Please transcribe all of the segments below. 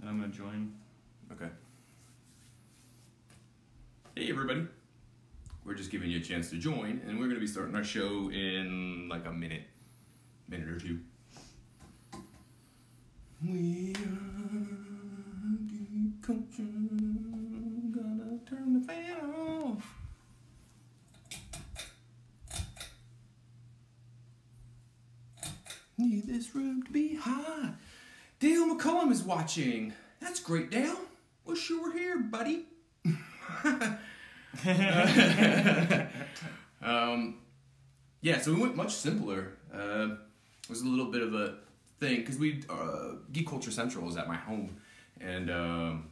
and I'm gonna join. Okay. Hey, everybody. We're just giving you a chance to join, and we're going to be starting our show in like a minute, minute or two. We are geek culture. Gonna turn the fan off. Need this room to be hot. Dale McCullum is watching. That's great, Dale. Wish you were here, buddy. um, yeah, so we went much simpler. Uh, it was a little bit of a thing because we uh, Geek Culture Central is at my home, and um,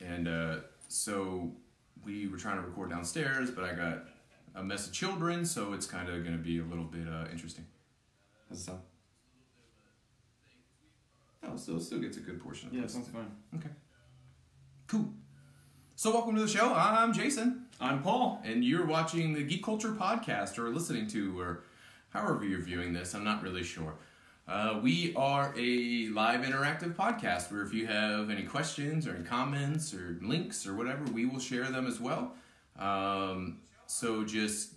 and uh, so we were trying to record downstairs, but I got a mess of children, so it's kind of going to be a little bit uh, interesting. How's it sound? Oh, still still gets a good portion of Yeah, this. sounds fine. Okay. Cool. So welcome to the show. I'm Jason, I'm Paul. and you're watching the Geek Culture Podcast, or listening to, or however you're viewing this. I'm not really sure. Uh, we are a live interactive podcast where if you have any questions or any comments or links or whatever, we will share them as well. Um, so just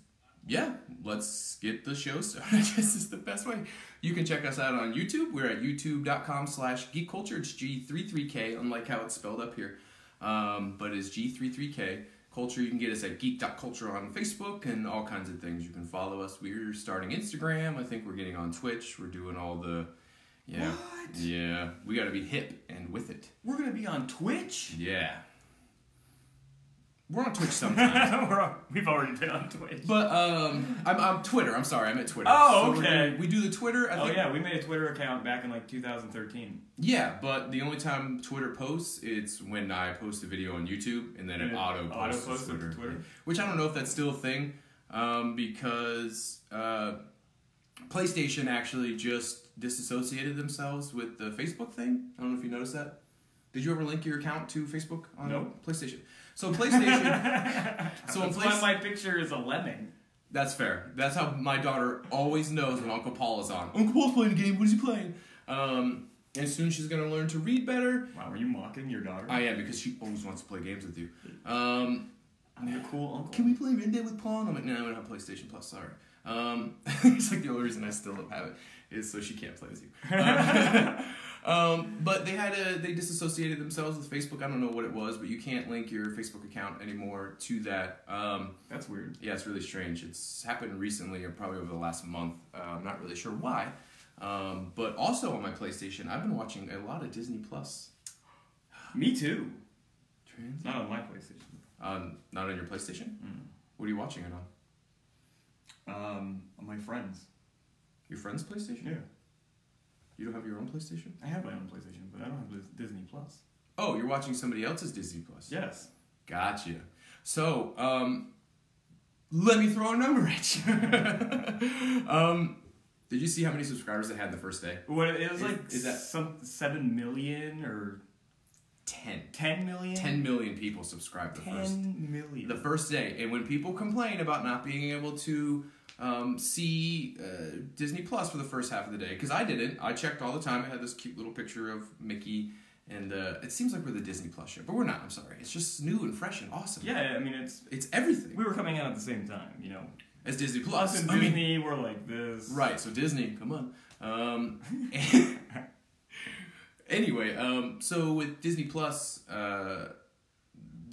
yeah, let's get the show started. I guess is the best way. You can check us out on YouTube. We're at youtube.com slash geek culture. It's G33K, unlike how it's spelled up here. Um, but it's G33K culture. You can get us at geek.culture on Facebook and all kinds of things. You can follow us. We're starting Instagram. I think we're getting on Twitch. We're doing all the yeah. What? Yeah. We gotta be hip and with it. We're gonna be on Twitch. Yeah. We're on Twitch sometimes. We're on, we've already been on Twitch. But um, I'm, I'm Twitter. I'm sorry, I'm at Twitter. Oh, we're okay. we do the Twitter. I oh think, yeah, we made a Twitter account back in like 2013. Yeah, but the only time Twitter posts, it's when I post a video on YouTube, and then it auto posts auto posts to Twitter. Twitter. Which I don't know if that's still a thing, um, because uh, PlayStation actually just disassociated themselves with the Facebook thing. I don't know if you noticed that. Did you ever link your account to Facebook on Nope. PlayStation? So PlayStation. so in That's place, why my picture is a lemon. That's fair. That's how my daughter always knows when Uncle Paul is on. Uncle Paul's playing a game. What is he playing? Um, and soon she's gonna learn to read better. Wow, are you mocking your daughter? I am because she always wants to play games with you. Um, I'm the cool uncle. can we play Red Dead with Paul? And I'm like, no, I don't have PlayStation Plus. Sorry. Um, it's like the only reason I still have it is so she can't play with you. Um, um, but they had a they disassociated themselves with Facebook. I don't know what it was, but you can't link your Facebook account anymore to that. Um, That's weird. yeah, it's really strange. It's happened recently, or probably over the last month. Uh, I'm not really sure why. Um, but also on my PlayStation, I've been watching a lot of Disney Plus. Me too. Trans- Not on my PlayStation. Um, not on your PlayStation. Mm. What are you watching it on? Um, on my friends. Your friend's PlayStation? Yeah, You don't have your own PlayStation? I have my own PlayStation, but I don't have Disney Plus. Oh, you're watching somebody else's Disney Plus. Yes. Gotcha. So, um, let me throw a number at you. um, did you see how many subscribers it had the first day? What it was Is- like? is that- some seven million or Ten. ten million? 10 million people subscribed the first Ten million. the first day. And when people complain about not being able to um, see uh, Disney Plus for the first half of the day, because I didn't, I checked all the time. I had this cute little picture of Mickey, and uh, it seems like we're the Disney Plus show, but we're not. I'm sorry. It's just new and fresh and awesome. yeah, I mean it's It's everything. we were coming out at the same time, you know. As Disney Us Plus. and I mean, Disney were like this. Right, so Disney, come on. Um, anyway, um, so with Disney Plus, uh,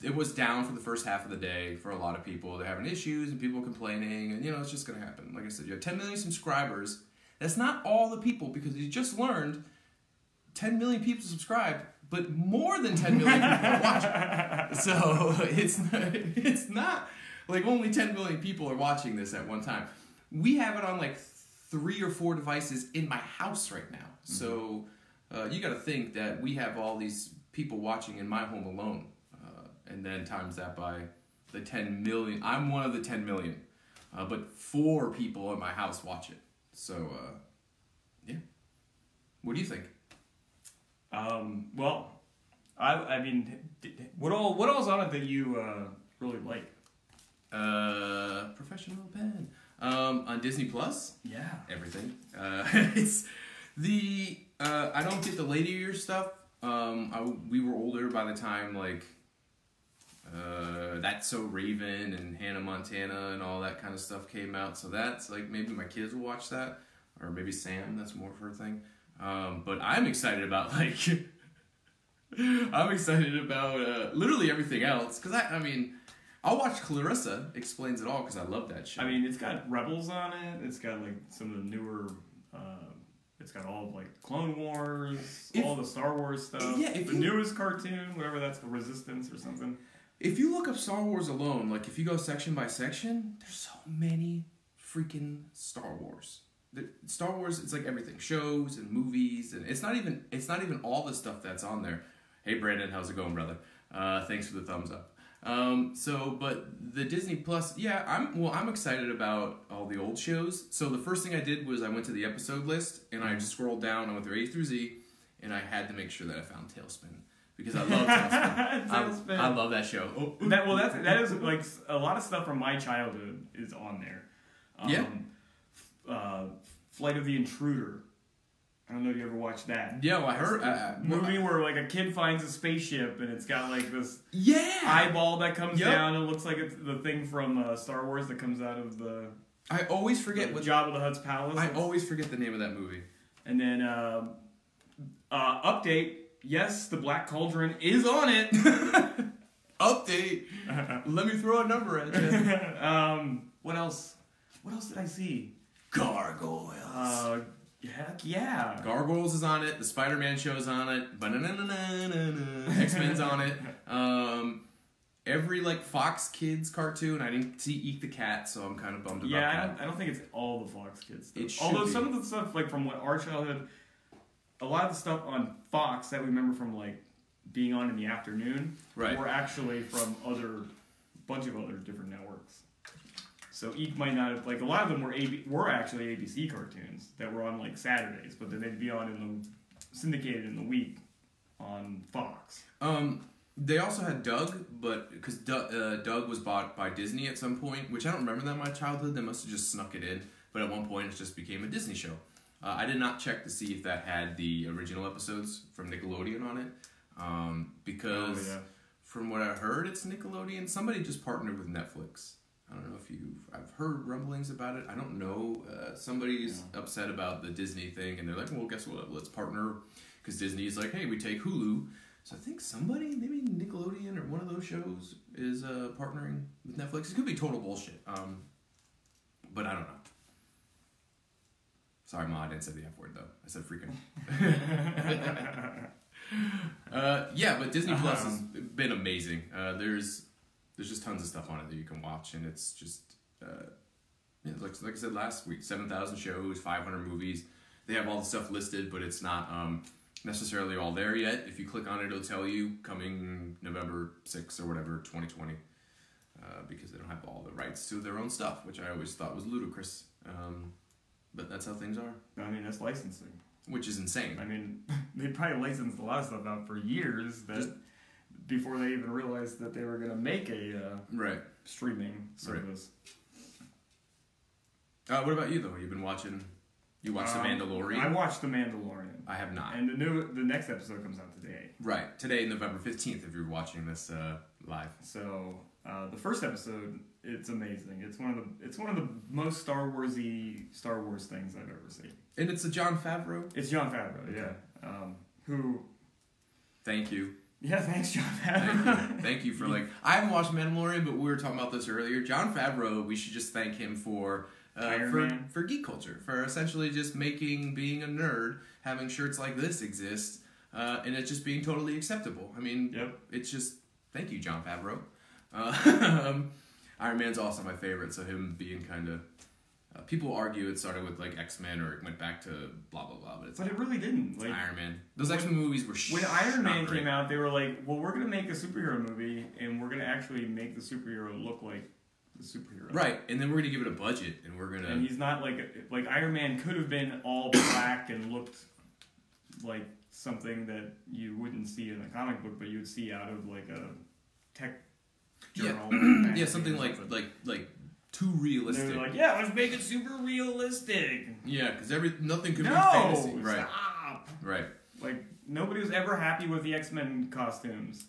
it was down for the first half of the day for a lot of people. They're having issues and people complaining, and you know, it's just gonna happen. Like I said, you have 10 million subscribers. That's not all the people because you just learned 10 million people subscribed, but more than 10 million people are watching. So it's not, it's not like only 10 million people are watching this at one time. We have it on like three or four devices in my house right now. So uh, you got to think that we have all these people watching in my home alone, and then times that by the 10 million. I'm one of the 10 million, uh, but four people in my house watch it. So uh, yeah, what do you think? Um, well, I I mean, what all what all's on it that you uh, really like? Uh, professional pen. Um, on Disney Plus, Yeah. everything. Uh, it's the uh, I don't get the later year stuff Um, I, we were older by the time like uh, That's So Raven and Hannah Montana and all that kind of stuff came out. So that's like maybe my kids will watch that, or maybe Sam. That's more of her thing. Um, but I'm excited about like I'm excited about uh, literally everything else because I I mean I'll watch Clarissa explains it all because I love that show. I mean, it's got Rebels on it. It's got like some of the newer. Uh, it's got all of like Clone Wars, If- all the Star Wars stuff. Yeah, the you- newest cartoon, whatever that's the Resistance or something. If you look up Star Wars alone, like if you go section by section, there's so many freaking Star Wars. The, Star Wars, it's like everything, shows and movies, and it's not even it's not even all the stuff that's on there. Hey Brandon, how's it going, brother? Uh, thanks for the thumbs up. Um, so, but the Disney Plus, yeah, I'm well, I'm excited about all the old shows. So the first thing I did was I went to the episode list and I just scrolled down. I went through A through Z, and I had to make sure that I found TaleSpin because I love TaleSpin. TaleSpin. I, I love that show. Oh, That well, that's that is like a lot of stuff from my childhood is on there. Um, Yeah. Uh, Flight of the Intruder. I don't know if you ever watched that. Yeah, well, I heard. Uh, uh, movie where like a kid finds a spaceship and it's got like this yeah. eyeball that comes Yep. down. It looks like it's the thing from uh, Star Wars that comes out of the, I always forget the what. Jabba the Hutt's palace. I always forget the name of that movie. and then um uh, update. Yes, the Black Cauldron is on it. Update. Let me throw a number at you. um, what else? What else did I see? Gargoyles. Uh, heck yeah. Gargoyles is on it. The Spider-Man show's on it. X Men's on it. Um, every like Fox Kids cartoon. I didn't see Eek the Cat, so I'm kind of bummed about I that. don't, I don't think it's all the Fox Kids stuff. It should Although be. some of the stuff, like from what our childhood, a lot of the stuff on Fox that we remember from like being on in the afternoon Right. were actually from other bunch of other different networks. So each might not have like a lot of them were AB, were actually ABC cartoons that were on like Saturdays, but then they'd be on in the syndicated in the week on Fox. Um, they also had Doug, but because Doug, uh, Doug was bought by Disney at some point, which I don't remember that in my childhood. They must have just snuck it in. But at one point, it just became a Disney show. Uh, I did not check to see if that had the original episodes from Nickelodeon on it, um, because Oh, yeah. from what I heard, it's Nickelodeon. Somebody just partnered with Netflix. I don't know if you. I've heard rumblings about it. I don't know. Uh, somebody's upset about the Disney thing, and they're like, "Well, guess what? Let's partner." Because Disney's like, "Hey, we take Hulu." So I think somebody, maybe Nickelodeon or one of those shows, is uh, partnering with Netflix. It could be total bullshit. Um, but I don't know. Sorry, Ma, I didn't say the F word though. I said freaking. uh, yeah, but Disney Plus has been amazing. Uh, there's there's just tons of stuff on it that you can watch, and it's just uh, like like I said last week, seven thousand shows, five hundred movies. They have all the stuff listed, but it's not um, necessarily all there yet. If you click on it, it'll tell you coming November sixth or whatever, twenty twenty. Uh, because they don't have all the rights to their own stuff, which I always thought was ludicrous. Um, but that's how things are, I mean, that's licensing. which is insane. I mean, they probably licensed a lot of stuff out for years that Just- before they even realized that they were going to make a uh, Right. streaming service. Uh, what about you though? You've been watching. You watched Um, The Mandalorian. I watched The Mandalorian, I have not. and the new the next episode comes out today. Right today, November fifteenth. If you're watching this uh, live. So uh, the first episode, it's amazing. It's one of the it's one of the most Star Warsy Star Wars things I've ever seen. And it's a Jon Favreau. It's Jon Favreau, yeah. Um, who? Thank you. Yeah, thanks, Jon Thank Favreau. you. Thank you for like. I haven't watched Mandalorian, but we were talking about this earlier. Jon Favreau. We should just thank him for. Uh, for, Man. for geek culture, for essentially just making being a nerd, having shirts like this exist, uh, and it just being totally acceptable. I mean, yep. it's just thank you, Jon Favreau. Uh, um, Iron Man's also my favorite, so him being kind of. Uh, people argue it started with like X Men or it went back to blah blah blah, but it's, But it really didn't. Like Iron Man. Those X Men movies were sh- when Iron Man great. came out, they were like, "Well, we're gonna make a superhero movie, and we're gonna actually make the superhero look like the superhero." right? And then we're gonna give it a budget, and we're gonna And he's not like like Iron Man could have been all black and looked like something that you wouldn't see in a comic book, but you'd see out of like a tech. Journal. yeah magazine something like something. like like too realistic. They're like, yeah, let's make it super realistic. yeah, because every nothing could no, be fantasy. Right, stop. right. Like nobody was ever happy with the X Men costumes,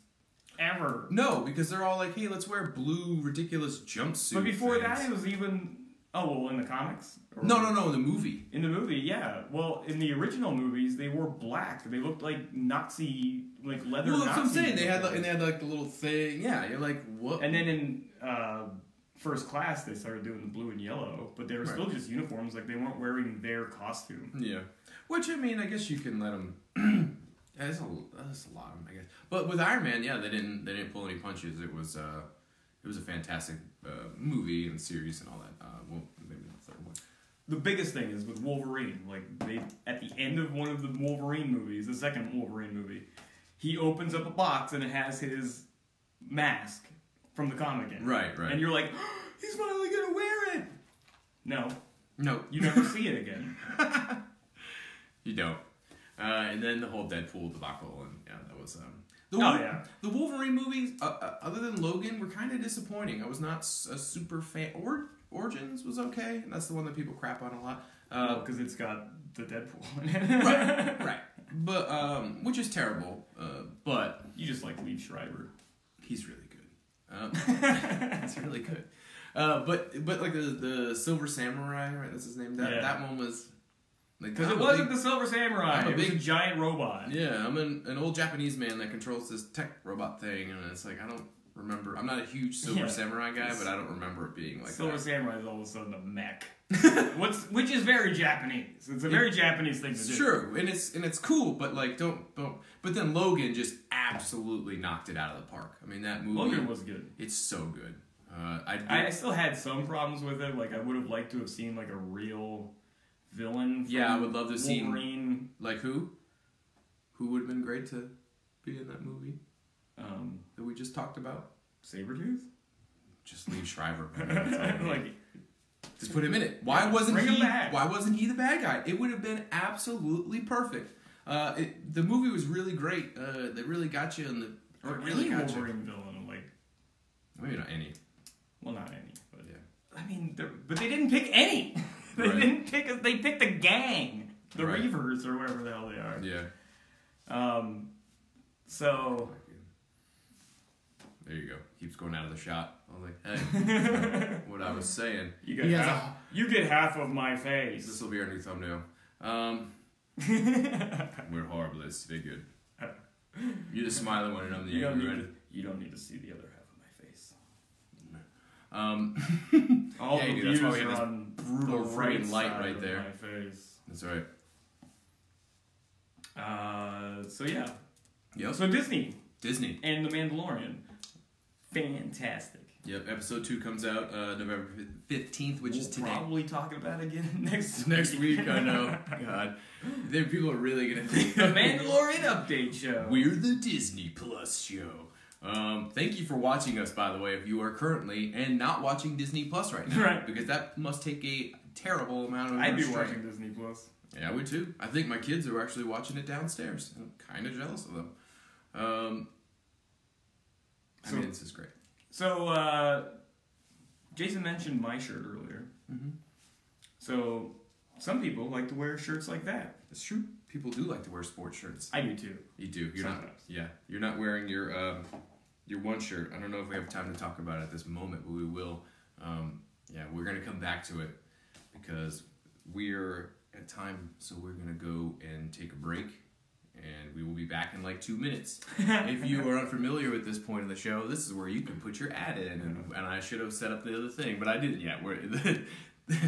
ever. No, because they're all like, hey, let's wear blue ridiculous jumpsuits. But before that, it was even oh well in the comics. Or- no, no, no, in the movie. In the movie, yeah. Well, in the original movies, they wore black. They looked like Nazi, like leather. Well, that's what I'm saying. They had like, and they had like the little thing. Yeah, you're like, what? And then in uh, first class, they started doing the blue and yellow, but they were Right. still just uniforms. Like they weren't wearing their costume. Yeah. Which I mean, I guess you can let them. that's a that's a lot, of them, I guess. But with Iron Man, yeah, they didn't they didn't pull any punches. It was uh, it was a fantastic uh, movie and series and all that. Uh, well, maybe not the third one. The biggest thing is with Wolverine. Like they at the end of one of the Wolverine movies, the second Wolverine movie, he opens up a box and it has his mask from the comic in. Right, right. And you're like, oh, he's finally gonna wear it. No, No, you never see it again. you don't. Uh, and then the whole Deadpool debacle, and yeah, that was um. The, Oh, yeah. the Wolverine movies, uh, uh, other than Logan, were kind of disappointing. I was not a super fan. Or Origins was okay. And that's the one that people crap on a lot. Uh, because it's got the Deadpool in it. right, right. But um, which is terrible. Uh, but You just like Liev Schreiber. he's really good. Um, he's really good. Uh, but but like the the Silver Samurai, right? That's his name. That Yeah. that one was like Because I'm it wasn't big- the Silver Samurai. I'm a it was a big- giant robot. Yeah, I'm an, an old Japanese man that controls this tech robot thing, and it's like I don't remember. I'm not a huge Silver Yeah. Samurai guy, but I don't remember it being like Silver that. Samurai is all of a sudden a mech. What's which is very Japanese. It's a very Japanese thing to do. true, and it's and it's cool, but like don't don't. But then Logan just absolutely knocked it out of the park. I mean that movie. Logan was good. It's so good. Uh, I, I, I still had some problems with it. Like I would have liked to have seen like a real villain. From Yeah, I would love to seen- Wolverine. like who? Who would have been great to be in that movie Um, that we just talked about? Sabretooth? Just leave Shriver. man. That's all I need. like just put him in it. Why Yeah, wasn't he? Why wasn't he the bad guy? It would have been absolutely perfect. Uh, it, the movie was really great. Uh, they really got you in the. or really got you. Villain. Like Maybe not any. well, not any, but Yeah. I mean, but they didn't pick any. they Right. didn't pick. A, they picked a gang, the Right. Reavers or whatever the hell they are. Yeah. Um, so There you go. Keeps going out of the shot. I was like, hey, what I was saying. you get He has half, you get half of my face. This will be our new thumbnail. Um, we're horrible. It's very good. You're the smiling one, and I'm the You don't angry need one. to, you don't need to see the other half of my face. Um, All Yeah, the you do. That's why views we have are this on brutal the friggin' right light side right of there. My face. that's right. Uh, so yeah. Yep. So Disney Disney. and The Mandalorian, fantastic. Yep. Episode two comes out uh, November fifteenth, which is We'll today. Probably talking about it again next Next week, I know. God, then people are really gonna think the Mandalorian update show. We're the Disney Plus show. Um, thank you for watching us, by the way, if you are currently and not watching Disney Plus right now, Right. Because that must take a terrible amount of. I'd be watching Disney Plus. Yeah, I would too. I think my kids are actually watching it downstairs. I'm kind of jealous of them. Um, I So- mean, this is great. So uh, Jason mentioned my shirt earlier. Mm-hmm. So some people like to wear shirts like that. It's true. People do like to wear sports shirts. I do too. You do. You're not. Yeah, you're not wearing your um, your one shirt. I don't know if we have time to talk about it at this moment, but we will. Um, yeah, we're gonna come back to it because we're at time, so we're gonna go and take a break, and we will be back in like two minutes. if you are unfamiliar with this point of the show, this is where you can put your ad in, and, and I should have set up the other thing, but I didn't yet. We're, this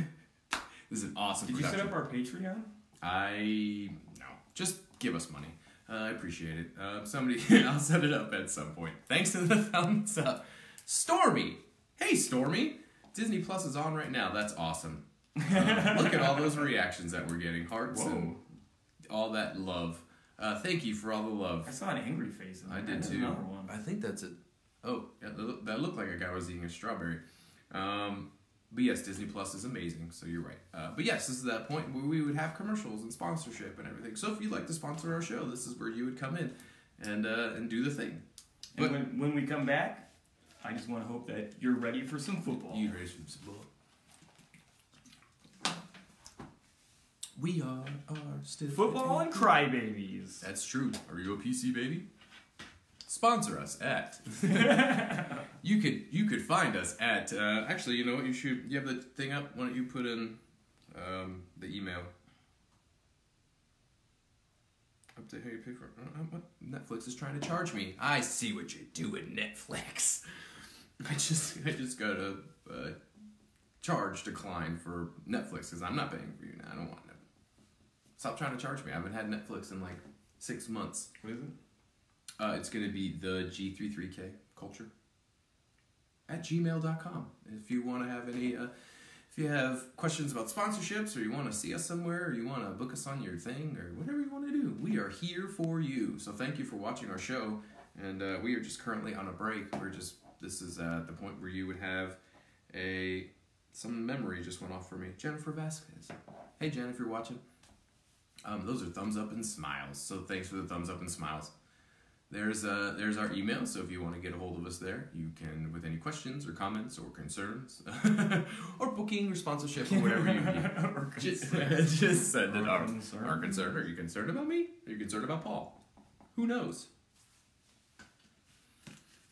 is an awesome. Did you set up our Patreon? I no, just give us money. Uh, I appreciate it. Uh, somebody, I'll set it up at some point. Thanks to the thumbs up. Stormy, hey Stormy, Disney Plus is on right now. That's awesome. Uh, look at all those reactions that we're getting, hearts Whoa. and all that love. Uh, thank you for all the love. I saw an angry face. In I did too. Another one. I think that's it. Oh, yeah, that looked like a guy was eating a strawberry. Um, but yes, Disney Plus is amazing, so you're right. Uh, but yes, this is that point where we would have commercials and sponsorship and everything. So if you'd like to sponsor our show, this is where you would come in and uh, and do the thing. And when, when we come back, I just want to hope that you're ready for some football. You raise from support. We are are still Football and crybabies. That's true. Are you a PC baby? Sponsor us at. you could you could find us at. Uh, actually, you know what? You should. You have the thing up. Why don't you put in um, the email? Update how you pay for it. Uh, what? Netflix is trying to charge me. I see what you're doing, Netflix. I just I just got a uh, charge decline for Netflix because I'm not paying for you now. I don't want Netflix. Stop trying to charge me. I haven't had Netflix in like six months. What is it? Uh, it's going to be the G33K culture at gmail.com. If you want to have any, uh, if you have questions about sponsorships or you want to see us somewhere or you want to book us on your thing or whatever you want to do, we are here for you. So thank you for watching our show. And uh, we are just currently on a break. We're just, this is uh, the point where you would have a, some memory just went off for me. Jennifer Vasquez. Hey, Jen, if you're watching. Um, those are thumbs up and smiles. So thanks for the thumbs up and smiles. There's uh, there's our email, so if you want to get a hold of us there, you can with any questions or comments or concerns or booking or sponsorship or whatever you need. Just, just send it Or our, concern. our concern. Are you concerned about me? Are you concerned about Paul? Who knows?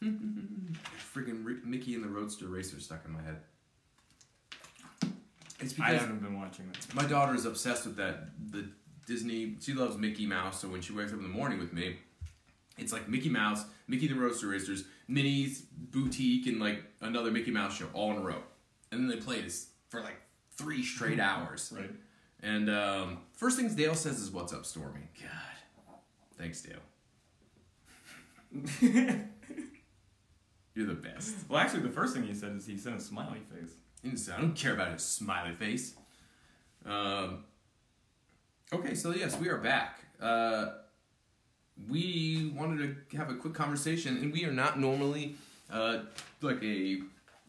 Friggin' Rick, Mickey and the Roadster Racer stuck in my head. It's because I haven't been watching that. my daughter is obsessed with that the Disney. She loves Mickey Mouse, so when she wakes up in the morning with me, it's like Mickey Mouse, Mickey the Roadster Racers, Minnie's Boutique, and like another Mickey Mouse show all in a row. And then they play this for like three straight hours. Right. And um, first things Dale says is, "What's up, Stormy?" God, thanks, Dale. You're the best. Well, actually, the first thing he said is he sent a smiley face. He didn't I don't care about his smiley face. Um, okay, so yes, we are back. Uh, we wanted to have a quick conversation, and we are not normally uh, like a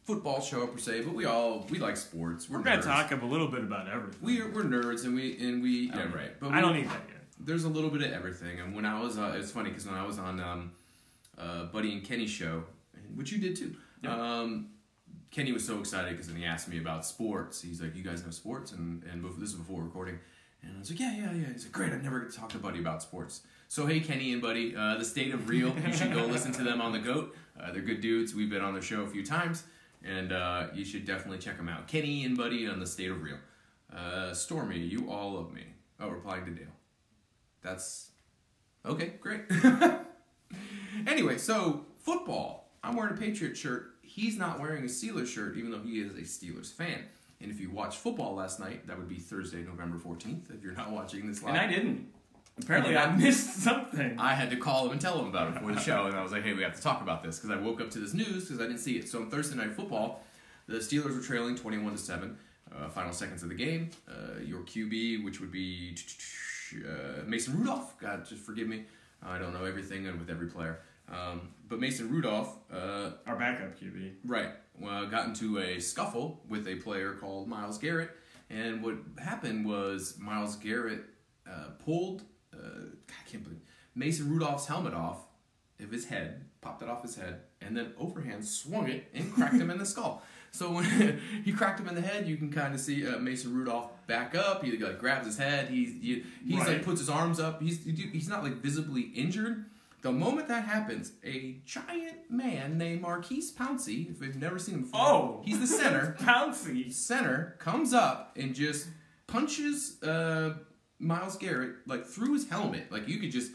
football show per se, but we all we like sports. We're, We're gonna nerds. talk a little bit about everything. We are, we're nerds, and we and we yeah right. But I don't need that yet. there's a little bit of everything. And when I was, uh, it's funny because when I was on um, uh, Buddy and Kenny's show, which you did too, Yeah. um, Kenny was so excited because then he asked me about sports. He's like, "You guys know sports?" And and this is before recording, and I was like, "Yeah, yeah, yeah." He's like, "Great, I never get to talk to Buddy about sports." So hey, Kenny and Buddy, uh, the State of Real, you should go listen to them on the Goat. Uh, they're good dudes. We've been on their show a few times, and uh, you should definitely check them out. Kenny and Buddy on the State of Real. Uh, Stormy, you all love me. Oh, replying to Dale. That's okay, great. anyway, so football. I'm wearing a Patriot shirt. He's not wearing a Steelers shirt, even though he is a Steelers fan. And if you watched football last night, that would be Thursday, November 14th, if you're not watching this live. And I didn't. Apparently, Yeah. I missed something. I had to call him and tell him about it before the show, and I was like, "Hey, we have to talk about this," because I woke up to this news because I didn't see it. So on Thursday night football, the Steelers were trailing twenty-one to seven. Uh, final seconds of the game, uh, your QB, which would be uh, Mason Rudolph. God, just forgive me. I don't know everything and with every player. Um, but Mason Rudolph, uh, Our backup QB. Right. Well, got into a scuffle with a player called Myles Garrett, and what happened was Myles Garrett uh, pulled, uh, I can't believe, Mason Rudolph's helmet off of his head, popped it off his head, and then overhand swung it and cracked him in the skull. So when he cracked him in the head, you can kind of see uh, Mason Rudolph back up. He like grabs his head. He's he, he's like puts his arms up. He's he's not like visibly injured. The moment that happens, a giant man named Maurkice Pouncey, if you've never seen him before, Oh. he's the center. Pouncey. center comes up and just punches uh, Myles Garrett like through his helmet. Like you could just,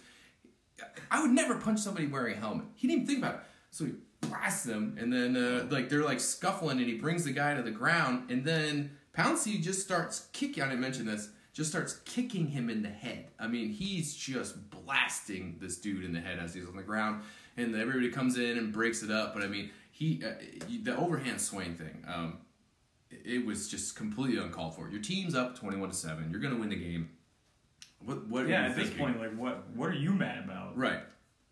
I would never punch somebody wearing a helmet. He didn't even think about it. So he blasts them, and then uh, like they're like scuffling, and he brings the guy to the ground, and then Pouncey just starts kicking. I didn't mention this. Just starts kicking him in the head. I mean, he's just blasting this dude in the head as he's on the ground, and everybody comes in and breaks it up. But I mean, he uh, the overhand swing thing. Um, it was just completely uncalled for. Your team's up twenty-one to seven. You're gonna win the game. What? What? Yeah, are you at this point, like, what what are you mad about? right?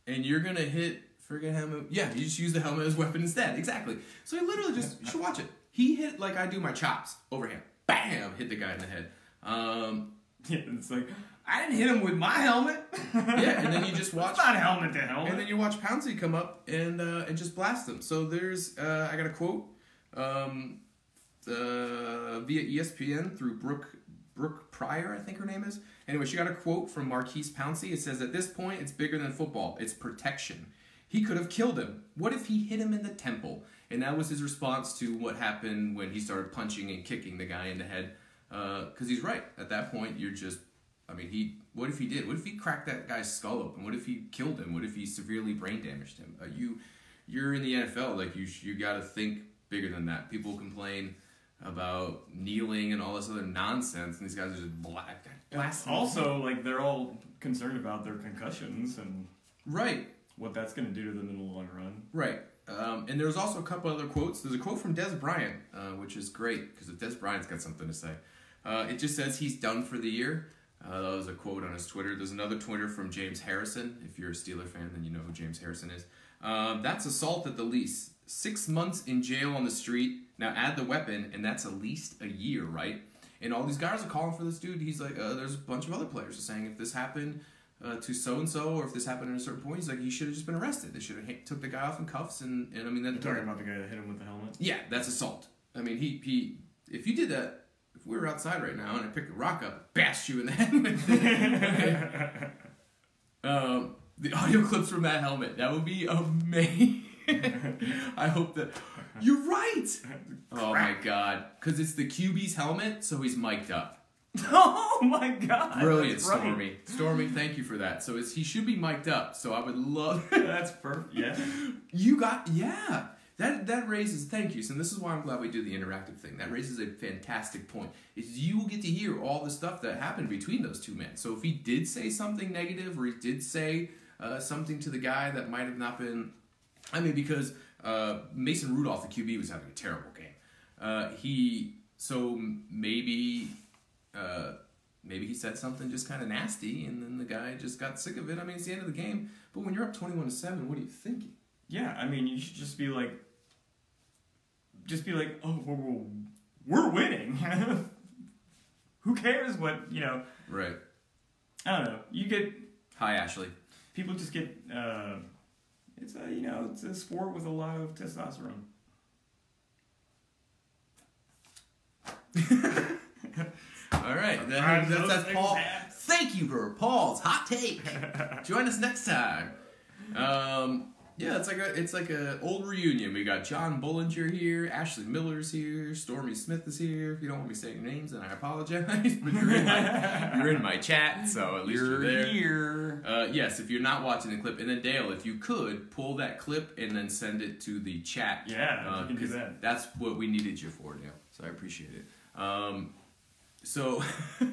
And you're gonna hit friggin' helmet. Yeah, you just use the helmet as a weapon instead. Exactly. So he literally just you should watch it. He hit like I do my chops overhand. Bam! Hit the guy in the head. Um, Yeah, it's like, I didn't hit him with my helmet. yeah, and then you just watch. It's not helmet to helmet. And then you watch Pouncey come up and uh, and just blast them. So there's uh, I got a quote um, uh, via ESPN through Brooke Brooke Pryor, I think her name is. Anyway, she got a quote from Maurkice Pouncey. It says, At this point, it's bigger than football. It's protection. He could have killed him. What if he hit him in the temple? And that was his response to what happened when he started punching and kicking the guy in the head. Because he's right. At that point, you're just, I mean, he. What if he did? What if he cracked that guy's skull open? What if he killed him? What if he severely brain damaged him? Uh, you, you're in the NFL. Like you, you got to think bigger than that. People complain about kneeling and all this other nonsense, and these guys are just black. blasting. Also, like they're all concerned about their concussions and right, what that's going to do to them in the long run. right. Um, and there's also a couple other quotes. There's a quote from Dez Bryant, uh, which is great because if Dez Bryant's got something to say. Uh, it just says he's done for the year. Uh, that was a quote on his Twitter. There's another Twitter from James Harrison. If you're a Steeler fan, then you know who James Harrison is. Um, that's assault at the least. Six months in jail on the street. Now add the weapon, and that's at least a year, right? And all these guys are calling for this dude. He's like, uh, there's a bunch of other players are saying if this happened uh, to so and so, or if this happened at a certain point, he's like, he should have just been arrested. They should have ha- took the guy off in cuffs, and, and I mean, You're that, talking about the guy that hit him with the helmet. yeah, that's assault. I mean, he he. If you did that, if we were outside right now and I picked a rock up, bashed you in the head um, the audio clips from that helmet, that would be amazing. I hope that you're right. Oh my god, because it's the QB's helmet, so he's mic'd up. oh my god! Brilliant, right. Stormy. Stormy, thank you for that. So it's, he should be mic'd up. So I would love. That's perfect. Yeah. You got yeah. That that raises thank you. So this is why I'm glad we do the interactive thing. That raises a fantastic point. Is you will get to hear all the stuff that happened between those two men. So if he did say something negative or he did say uh, something to the guy that might have not been, I mean, because uh, Mason Rudolph, the QB, was having a terrible game. Uh, he so maybe uh, maybe he said something just kind of nasty, and then the guy just got sick of it. I mean, it's the end of the game. But when you're up twenty-one to seven, what are you thinking? Yeah, I mean, you should just be like, just be like, oh, we're, we're, winning. Who cares what you know? Right. I don't know. You get Hi, Ashley. people just get. Uh, it's a you know it's a sport with a lot of testosterone. All right, Sometimes that's, that's Paul. Thank you for Paul's hot take. Join us next time. Um, yeah, it's like a it's like a old reunion. We got John Bullinger here, Ashley Miller's here, Stormy Smith is here. If you don't want me saying your names, then I apologize. but you're in my you're in my chat, so at least you're, there. here. Uh, yes, if you're not watching the clip, and then Dale, if you could pull that clip and then send it to the chat. Yeah, uh, you can do that. That's what we needed you for, Dale. So I appreciate it. Um, so,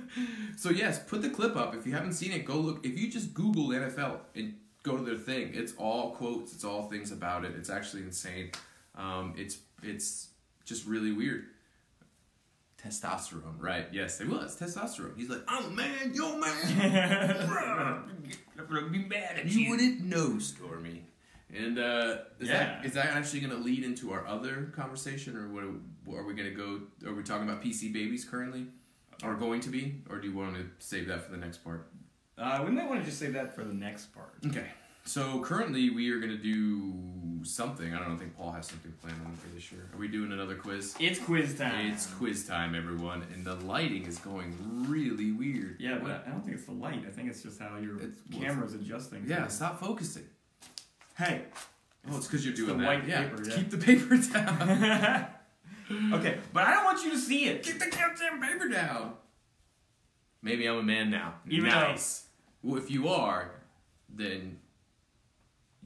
so yes, put the clip up. If you haven't seen it, go look. If you just Google NFL and go to their thing, it's all quotes. It's all things about it. It's actually insane. Um, it's it's just really weird. Testosterone, right? Yes, it was testosterone. He's like, I'm a man, a man. be mad at You You wouldn't know, Stormy. And uh, is Yeah. that is that actually going to lead into our other conversation, or what are we going to go? Are we talking about PC babies currently, or going to be, or do you want to save that for the next part? Uh, we might want to just save that for the next part. Okay. So currently we are going to do something. I don't think Paul has something planned on for this year. Are we doing another quiz? It's quiz time. It's quiz time, everyone, and the lighting is going really weird. Yeah, but I don't think it's the light. I think it's just how your It's- well, camera's adjusting. yeah. it. Stop focusing. Hey. Oh, it's because you're doing the that. white yeah. paper, yeah. Keep the paper down. okay, but I don't want you to see it. Keep the goddamn paper down. Maybe I'm a man now. Even nice. Well, if you are, then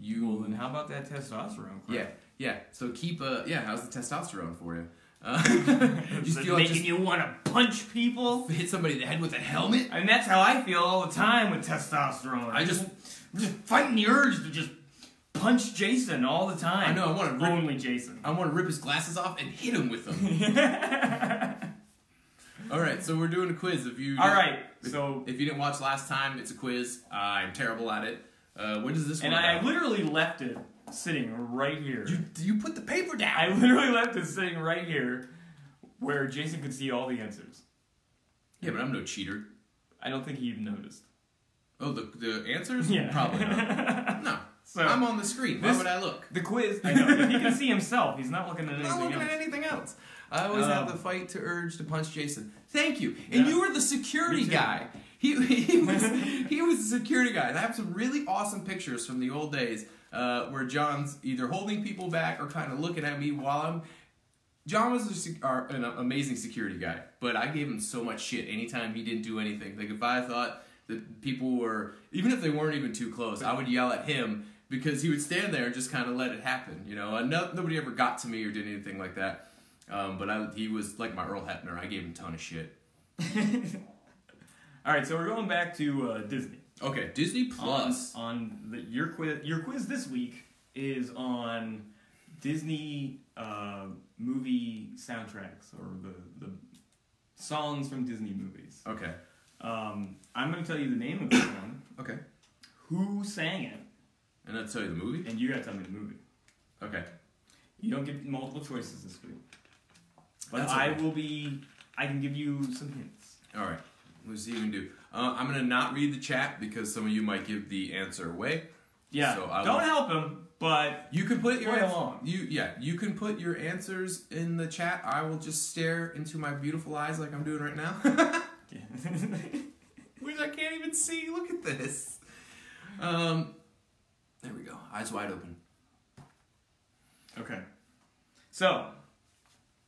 you. Well, then how about that testosterone? yeah, yeah. So keep a yeah. How's the testosterone for you? Uh, Just just feel like making just you want to punch people. hit somebody in the head with a helmet. And that's how I feel all the time with testosterone. I just I'm just fighting the urge to just punch Jason all the time. I know I want to rip. Only Jason. I want to rip his glasses off and hit him with them. All right, so we're doing a quiz. If you all right, so if you didn't watch last time, it's a quiz. I'm terrible at it. Uh, what is this and? I literally left it sitting right here. you you put the paper down. I literally left it sitting right here, where Jason could see all the answers. yeah, but I'm no cheater. I don't think he even noticed. Oh, the the answers? Yeah. Probably not. No. So I'm on the screen. Why this- would I look? the quiz. I know. he can see himself, he's not looking at anything not looking else. at anything else. I always have Um, the fight to urge to punch Jason. Thank you. And Yeah. you were the security guy. He, he was he was the security guy. And I have some really awesome pictures from the old days uh, where John's either holding people back or kind of looking at me while I'm. John was a, uh, an amazing security guy, but I gave him so much shit anytime he didn't do anything. Like if I thought that people were, even if they weren't even too close, I would yell at him because he would stand there and just kind of let it happen. You know, and no, nobody ever got to me or did anything like that. Um, but I, he was like my Earl Hebner. I gave him a ton of shit. All right, so we're going back to uh, Disney. Okay, Disney Plus. on, on the, your quiz. Your quiz this week is on Disney uh, movie soundtracks or the the songs from Disney movies. Okay, Um, I'm going to tell you the name of this one, okay, who sang it, and I'll tell you the movie. and you got to tell me the movie. Okay, You don't get multiple choices this week, but That's I okay. will be. I can give you some hints. all right. Let's see what we can do. Uh, I'm gonna not read the chat because some of you might give the answer away. Yeah, So I don't will- help him, but You can put your along. You yeah, you can put your answers in the chat. I will just stare into my beautiful eyes like I'm doing right now. Which I can't even see. Look at this. Um, there we go. Eyes wide open. okay. So,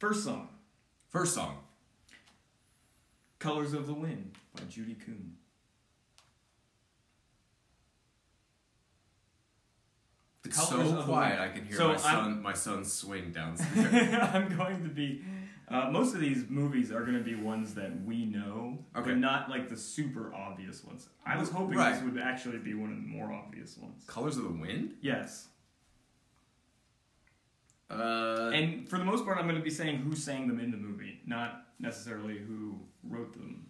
first song. First song. Colors of the Wind by Judy Kuhn. It's so quiet. I can hear So my I'm- son. My son swing downstairs. I'm going to be. Uh, most of these movies are going to be ones that we know, Okay. but not like the super obvious ones. I was hoping Right. this would actually be one of the more obvious ones. Colors of the Wind. Yes, Uh, and for the most part, I'm going to be saying who sang them in the movie, not necessarily who wrote them.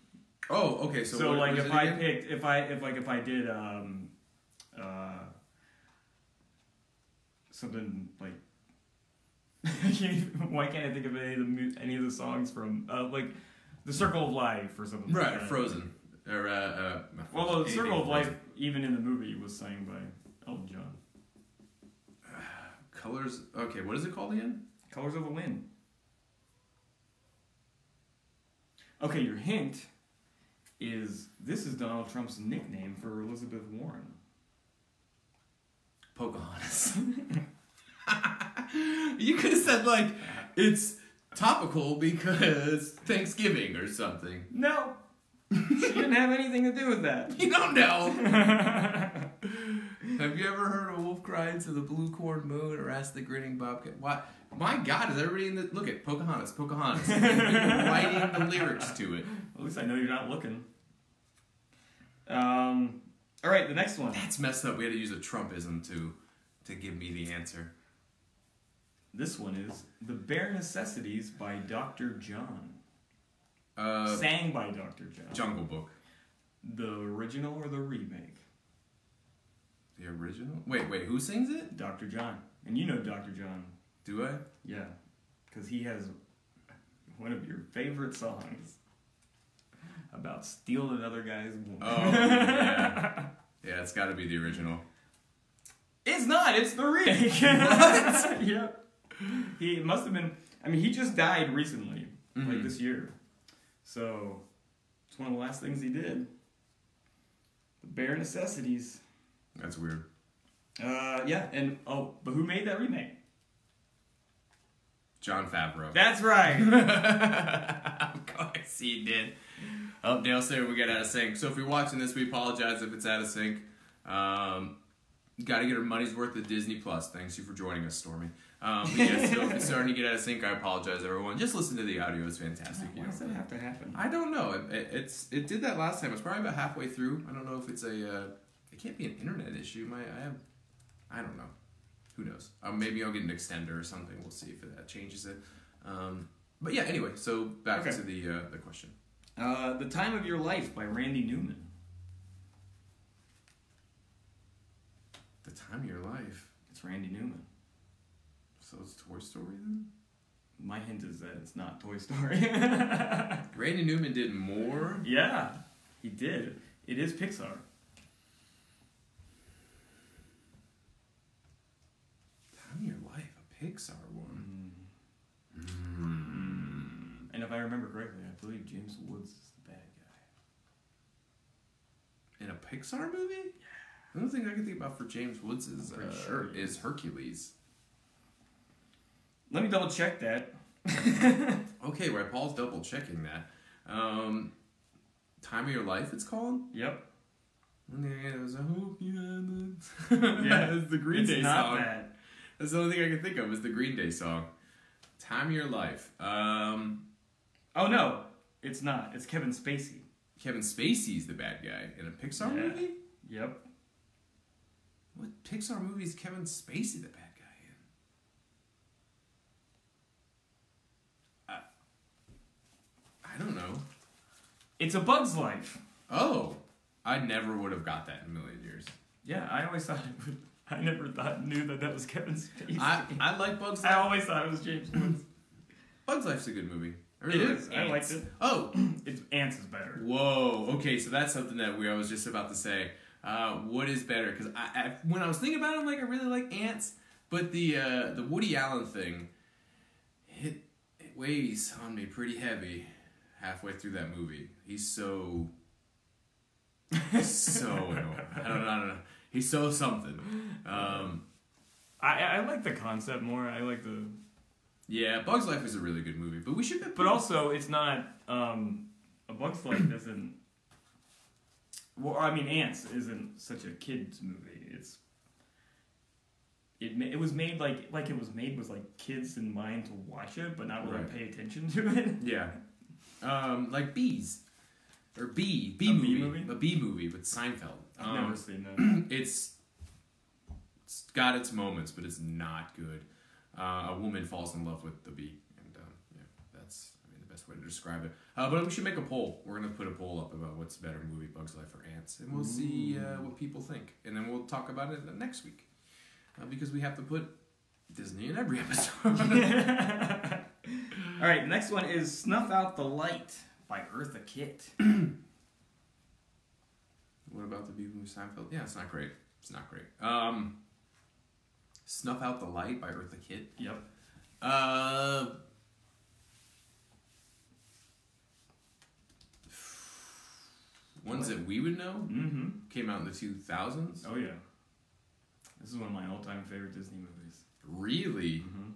oh, okay. So, So, what like, if I again? picked, if I, if like, if I did, um, uh, something like. I can't even- Why can't I think of any of the any of the songs from uh, like the Circle of Life or something? like right, that. Frozen. Or uh, uh, Well, the Circle of. Life, even in the movie, was sang by Elton John. Colors. Okay, what is it called again? Colors of the Wind. Okay, your hint is this is Donald Trump's nickname for Elizabeth Warren. Pocahontas. you could have said like it's topical because Thanksgiving or something. No, she didn't have anything to do with that. You don't know. Have you ever heard a wolf cry into the blue corn moon or ask the grinning bobcat? Why? My God, is everybody in the look at Pocahontas? Pocahontas. Writing the lyrics to it. At least I know you're not looking. Um. All right, the next one. That's messed up. We had to use a Trumpism to to give me the answer. This one is "The Bare Necessities" by Dr. John, Uh, sang by Dr. John. Jungle Book. The original or the remake? The original? Wait, wait, who sings it? Dr. John, and you know Dr. John, Do I? yeah, because he has one of your favorite songs about stealing another guy's woman. Oh, yeah. Yeah, it's got to be the original. It's not. It's the remake. yep. He must have been. I mean, he just died recently, like Mhm. this year. So it's one of the last things he did. The bare necessities. That's weird. Uh, yeah, and oh, but who made that remake? Jon Favreau. That's right. of course he did. Oh, Dale said we got out of sync. So if you're watching this, we apologize if it's out of sync. Um, got to get our money's worth of Disney Plus. Thanks you for joining us, Stormy. Um, but yeah, so if it's starting to get out of sync, I apologize, everyone. Just listen to the audio; it's fantastic. You Why know? does that have to happen? I don't know. It, it, it's it did that last time. It's probably about halfway through. I don't know if it's a. Uh, it can't be an internet issue. My I have. I don't know. Who knows? Uh, maybe I'll get an extender or something. We'll see if that changes it. Um, but yeah. Anyway, so back Okay. to the uh, the question. Uh, the Time of Your Life by Randy Newman. The time of your life. It's Randy Newman. So it's Toy Story then. My hint is that it's not Toy Story. Randy Newman did more. yeah, he did. It is Pixar. Pixar one. Mm. Mm. And if I remember correctly, I believe James Woods is the bad guy. In a Pixar movie? The only thing I can think about for James Woods is uh, sure he is Hercules. Let me double check that. Okay, right. Paul's double checking that. Um, Time of Your Life, it's called. Yep. And there's I hope you have the. Yeah, it's the Green it's Day not song. bad. That's the only thing I can think of is the Green Day song. Time of Your Life. Um, Oh no, it's not. It's Kevin Spacey. Kevin Spacey's the bad guy in a Pixar Yeah. movie. Yep. What Pixar movie is Kevin Spacey the bad guy in? Uh, I don't know. It's a Bug's Life. Oh, I never would have got that in a million years. Yeah, I always thought it would. I never thought knew that that was Kevin Spacey. I, I like Bugs I always thought it was James Woods. Bugs Life's a good movie. I It really is. like I liked it. Oh, It's Ants is better. whoa. Okay, so that's something that we I was just about to say. Uh, what is better? Because I, I, when I was thinking about it, I'm like, I really like Ants, but the uh, the Woody Allen thing, it, it weighs on me pretty heavy halfway through that movie. He's so so annoying. I don't know. I don't know. He's so something. Um, I I like the concept more. I like the, yeah, Bugs Life is a really good movie, but we should. but also it's not. Um, a Bug's Life isn't. Well, I mean, Ants isn't such a kids movie. It's. It, ma- it was made like like it was made with like kids in mind to watch it, but not really Right. pay attention to it. Yeah. Um, like Bees. Or Bee. Bee A movie. Bee movie? A Bee movie with Seinfeld. I've Um, never seen that. it's, it's got its moments, but it's not good. Uh, a woman falls in love with the bee. And um, yeah, that's I mean, the best way to describe it. Uh, but we should make a poll. We're going to put a poll up about what's better movie, Bugs Life or Ants. And we'll see uh, what people think. And then we'll talk about it next week. Uh, because we have to put Disney in every episode. All right, next one is "Snuff Out the Light" by Eartha Kitt. What about the Bee Movie Seinfeld? Yeah, it's not great. It's not great. Um, Snuff Out the Light by Eartha Kitt. Yep. Uh, ones that we would know Mm-hmm. came out in the 2000s. Oh yeah. This is one of my all-time favorite Disney movies. Really? Mm-hmm.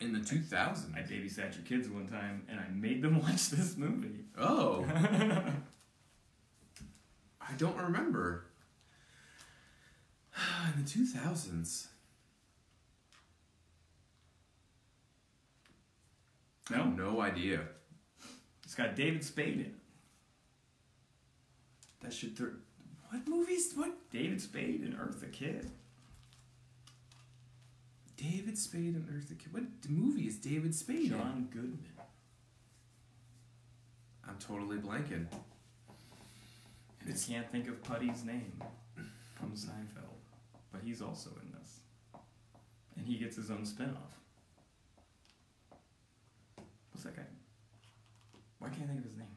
In the 2000s? I babysat your kids one time, and I made them watch this movie. Oh, I don't remember. in the 2000s. I have No, no idea. it's got David Spade in it. That should. Th- what movies? What? David Spade and Eartha Kitt. David Spade and Eartha Kitt. What movie is David Spade in? John Goodman. I'm totally blanking. And I can't think of Puddy's name from Seinfeld, but he's also in this, and he gets his own spinoff. What's that guy? Why can't I think of his name?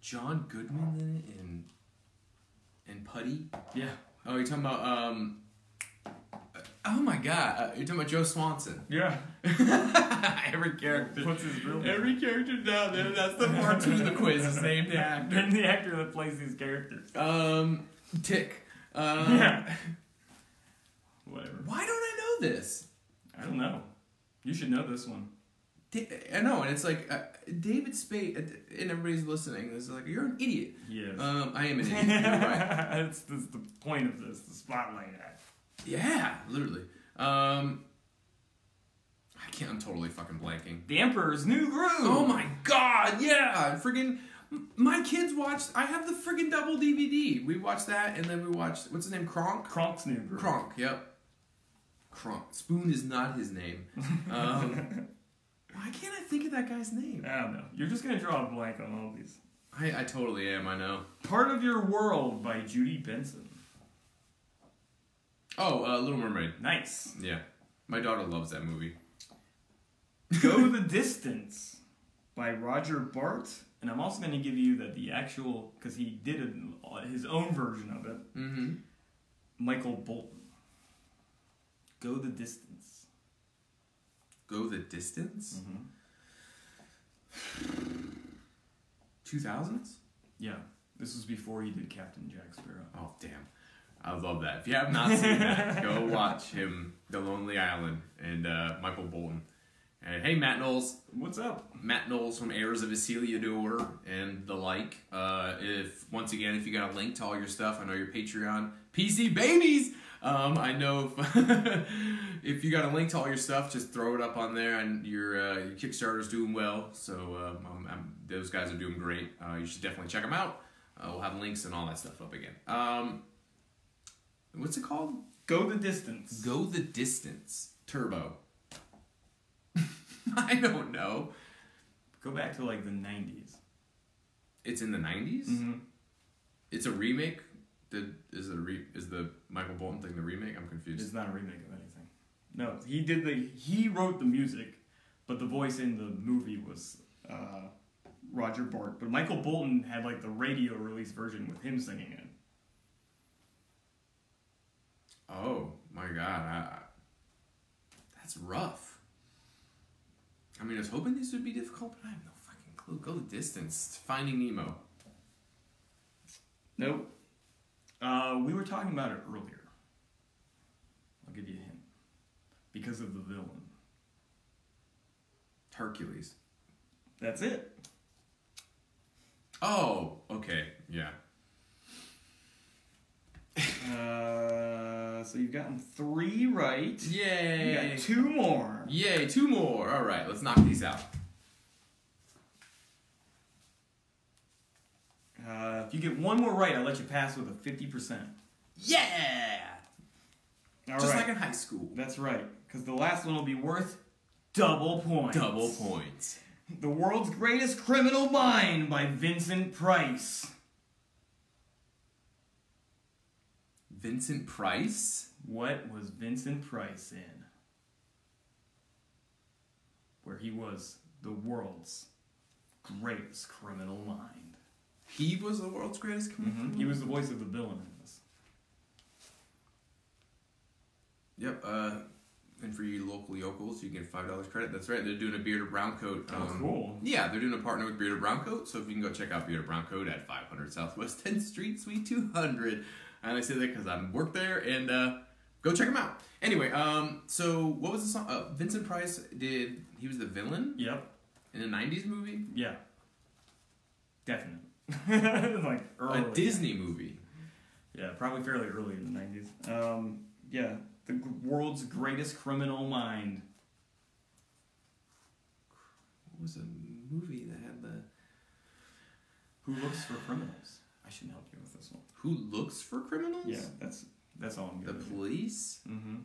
John Goodman in and Putty. Yeah. Oh, you're talking about um. Oh my God! Uh, you're talking about Joe Swanson. Yeah. Every character. What's his real name? Every character down there. That's the part two of the quiz. Is named the actor. Then the actor that plays these characters. Um, Tick. Um, Yeah. Whatever. Why don't I know this? I don't know. You should know this one. I know, and it's like uh, David Spade, uh, and everybody's listening. Is like you're an idiot. Yes. Um, I am an idiot. Right. That's, that's the point of this, the spotlight act. Yeah, literally. Um, I can't. I'm totally fucking blanking. The Emperor's New Groove. Oh my god! Yeah, friggin' my kids watched. I have the friggin' double DVD. We watched that, and then we watched what's his name? Kronk. Kronk's New Groove. Kronk. Yep. Kronk. Spoon is not his name. Um, why can't I think of that guy's name? I don't know. You're just gonna draw a blank on all these. I, I totally am. I know. Part of Your World by Jodi Benson. Oh, uh, Little Mermaid. Nice. Yeah, my daughter loves that movie. Go the Distance by Roger Bart. And I'm also going to give you that the actual, because he did a, his own version of it, Mm-hmm. Michael Bolton. Go the distance. Go the distance. Mm-hmm. Two thousands. Yeah, this was before he did Captain Jack Sparrow. Oh damn. I love that. If you have not seen that, go watch him, The Lonely Island, and uh, Michael Bolton. And hey, Matt Knowles, What's up? Matt Knowles from Heirs of Door and the like. Uh, if once again, if you got a link to all your stuff, I know your Patreon, PC babies. Um, I know if, if you got a link to all your stuff, just throw it up on there, and your uh, your Kickstarter's doing well. So um, I'm, I'm, those guys are doing great. Uh, you should definitely check them out. Uh, we'll have links and all that stuff up again. Um, what's it called? Go the distance. Go the distance. Turbo. I don't know. Go back to like the 90s. It's in the 90s. Mm-hmm. It's a remake. Did is it a re, is the Michael Bolton thing the remake? I'm confused. It's not a remake of anything. No, he did the he wrote the music, but the voice in the movie was uh, Roger Bart. But Michael Bolton had like the radio release version with him singing it. Oh my god, I, that's rough. I mean, I was hoping this would be difficult, but I have no fucking clue. Go the distance. Finding Nemo. Nope. Uh, we were talking about it earlier. I'll give you a hint. Because of the villain. Hercules. That's it. Oh, okay, yeah. Uh, so you've gotten three right. You Yay! got two more. Yay! Two more. All right, let's knock these out. Uh, if you get one more right, I'll let you pass with a 50%. Yeah! All Just right. like in high school. That's right. Because the last one will be worth double points. Double points. The World's Greatest Criminal Mind by Vincent Price. Vincent Price. What was Vincent Price in? Where he was the world's greatest criminal mind. He was the world's greatest comedian. He was the voice of the villain in this. Yep. Uh, and for you local yokels, you get five dollars credit. That's right. They're doing a bearded brown coat. Oh, cool. Yeah, they're doing a partner with Bearded Brown Coat. So if you can go check out Bearded Brown Coat at 500 Southwest 10th Street, Suite 200. And I say that because I work there, and uh, go check them out. Anyway, um, so what was the song? Uh, Vincent Price did. He was the villain Yep. in a 90s movie, Yeah. Definitely. like early. a Disney movie. Yeah, probably fairly early in the 90s. Um, yeah, the g- world's greatest criminal mind. What was a movie that had the Who looks for criminals? I should help you with this one. Who looks for criminals? Yeah, that's that's all I'm The police. mm-hmm.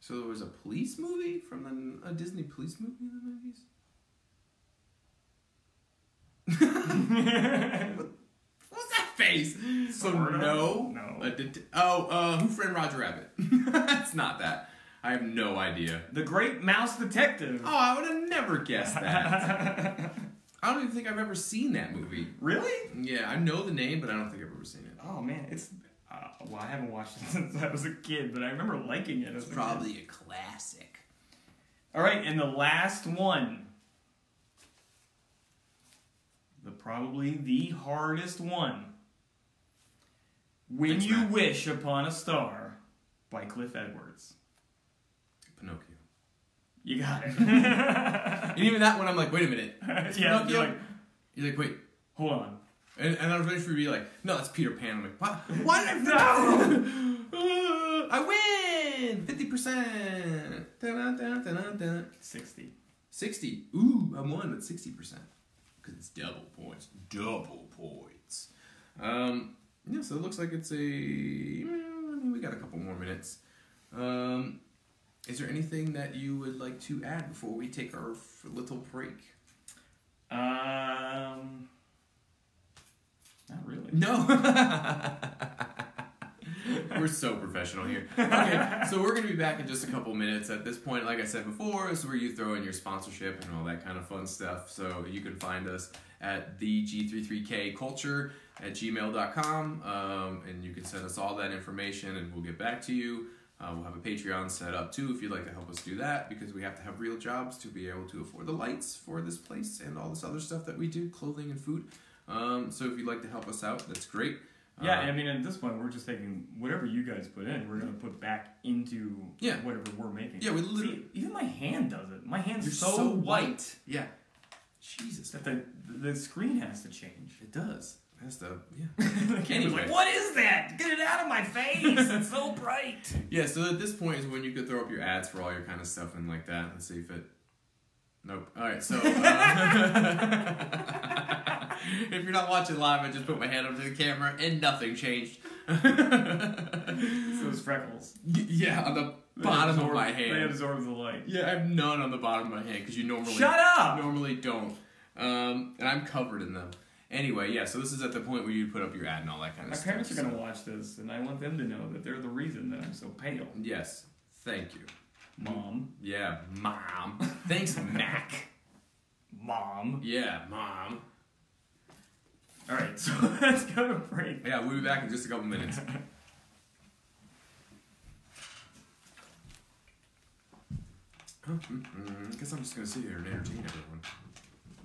So there was a police movie from the, a Disney police movie in the nineties. What's that face? So no, No. Det- oh, uh, Who Framed Roger Rabbit? That's not that. I have no idea. the Great Mouse Detective. Oh, I would have never guessed that. I don't even think I've ever seen that movie. really? Yeah, I know the name, but I don't think I've ever seen it. Oh man, it's. Uh, well, I haven't watched it since I was a kid, but I remember liking it as It's a kid. probably a classic. All right, and the last one. The probably the hardest one. When Thanks, You Matt. Wish Upon a Star by Cliff Edwards. You got it. And even that one, I'm like, wait a minute. Yeah, you're like, You're like, wait. hold on. And, and I was ready for you to be like, no, that's Peter Pan. I'm like, what? Why did I No! I win! 50%. Da-da-da-da-da-da. 60. 60. Ooh, I won with 60%. Because it's double points. Double points. Um, yeah, so it looks like it's a. mean, we got a couple more minutes. Um, is there anything that you would like to add before we take our little break? Um. Not really. No. we're so professional here. Okay, so we're gonna be back in just a couple minutes. At this point, like I said before, is where you throw in your sponsorship and all that kind of fun stuff. So you can find us at the G33K Culture at gmail.com, um, and you can send us all that information, and we'll get back to you. Uh, we'll have a Patreon set up too if you'd like to help us do that because we have to have real jobs to be able to afford the lights for this place and all this other stuff that we do, clothing and food. Um, so if you'd like to help us out, that's great. Yeah, Uh, I mean, at this point, we're just taking whatever you guys put in, we're gonna put back into Yeah. whatever we're making. Yeah, we literally- See, even my hand does it. My hand's so, so white yeah. Jesus, that the the screen has to change. it does. That's the yeah. the camera's Anyway. like, what is that? Get it out of my face! it's so bright. Yeah, so at this point is when you could throw up your ads for all your kind of stuff and like that. Let's see if it. Nope. All right, so uh, if you're not watching live, I just put my hand up to the camera and nothing changed. It's those freckles. yeah, on the They bottom absorb- of my hand. They hand. absorb the light. Yeah, I have none on the bottom of my hand because you normally Shut up! normally don't. Um, and I'm covered in them. Anyway, yeah. So this is at the point where you put up your ad and all that kind of My stuff. parents are so- gonna watch this, and I want them to know that they're the reason that I'm so pale. Yes. Thank you. Mom. Yeah, mom. Thanks, Mac. Mom. Yeah, mom. All right, so let's go to break. Yeah, we'll be back in just a couple minutes. I guess I'm just gonna sit here and entertain everyone.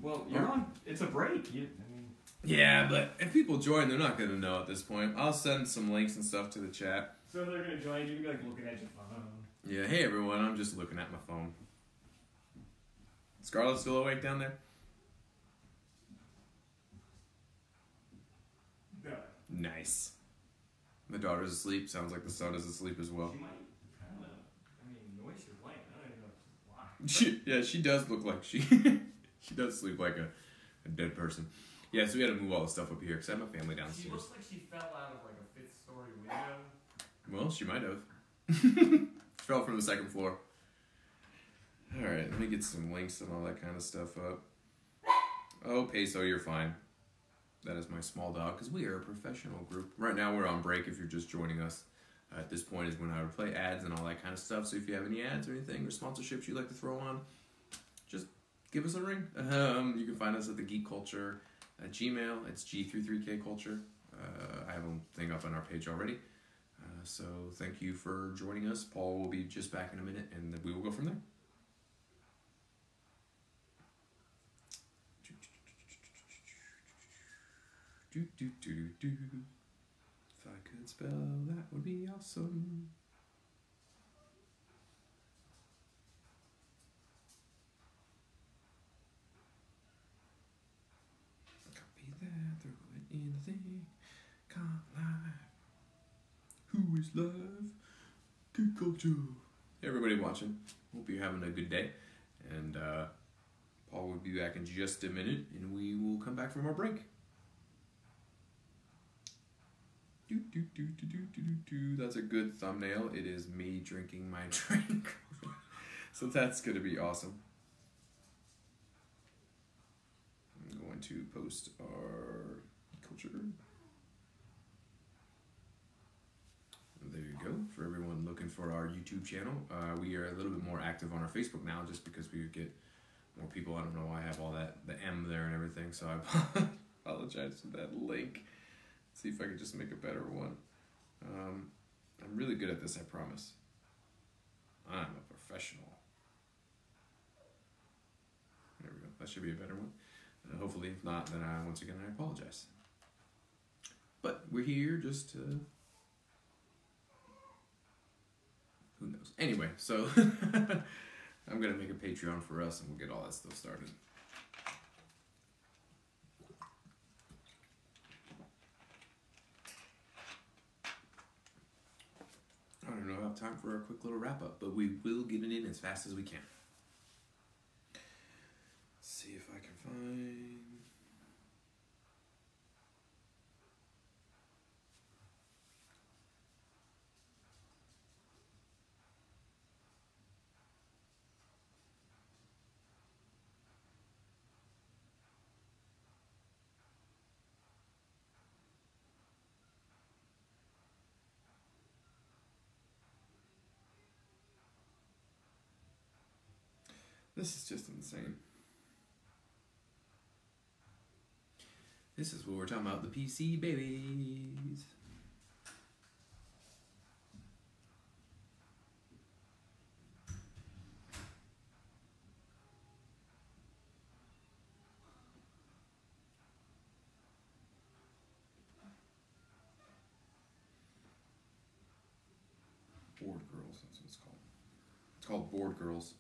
Well, you're oh. on. It's a break. You, I mean, Yeah, but if people join, they're not gonna know at this point. I'll send some links and stuff to the chat. so if they're gonna join you can be like looking at your phone. Yeah, hey everyone, I'm just looking at my phone. Scarlett's still awake down there? No. Nice. The daughter's asleep. Sounds like the son is asleep as well. She might. I don't know. I mean, the way she's laying, I don't even know why. She, yeah, she does look like she she does sleep like a, a dead person. Yeah, so we had to move all the stuff up here because I have my family She downstairs. looks like she fell out of like a fifth story window. Well, she might have. Fell from the second floor. All right, let me get some links and all that kind of stuff up. Oh, Peso, you're fine. That is my small dog because we are a professional group. Right now, we're on break. If you're just joining us, uh, at this point is when I would play ads and all that kind of stuff. So if you have any ads or anything or sponsorships you'd like to throw on, just give us a ring. Um, you can find us at the Geek Culture at Gmail. It's G33K Culture. Uh, I have a thing up on our page already. Uh, so thank you for joining us. Paul will be just back in a minute, and we will go from there. Do, do, do, do, do. If I could spell, that would be awesome. Copy that, throw it in thing. Can't lie. Who is love? Good culture. Hey, everybody watching. Hope you're having a good day. And uh, Paul will be back in just a minute, and we will come back from our break. Do, do, do, do, do, do, do. That's a good thumbnail. It is me drinking my drink. so that's going to be awesome. I'm going to post our culture. There you go. For everyone looking for our YouTube channel, uh, we are a little bit more active on our Facebook now, just because we get more people. I don't know why I have all that the M there and everything, so I apologize for that link. See if I could just make a better one. Um, I'm really good at this, I promise. I'm a professional. There we go. That should be a better one. Uh, hopefully, if not, then I once again I apologize. But we're here just to. Who knows? Anyway, so I'm gonna make a Patreon for us, and we'll get all that stuff started. I don't know. I have time for a quick little wrap up, but we will get it in as fast as we can. see if I can find. This is just insane. This is what we're talking about the PC babies. called Board Girls.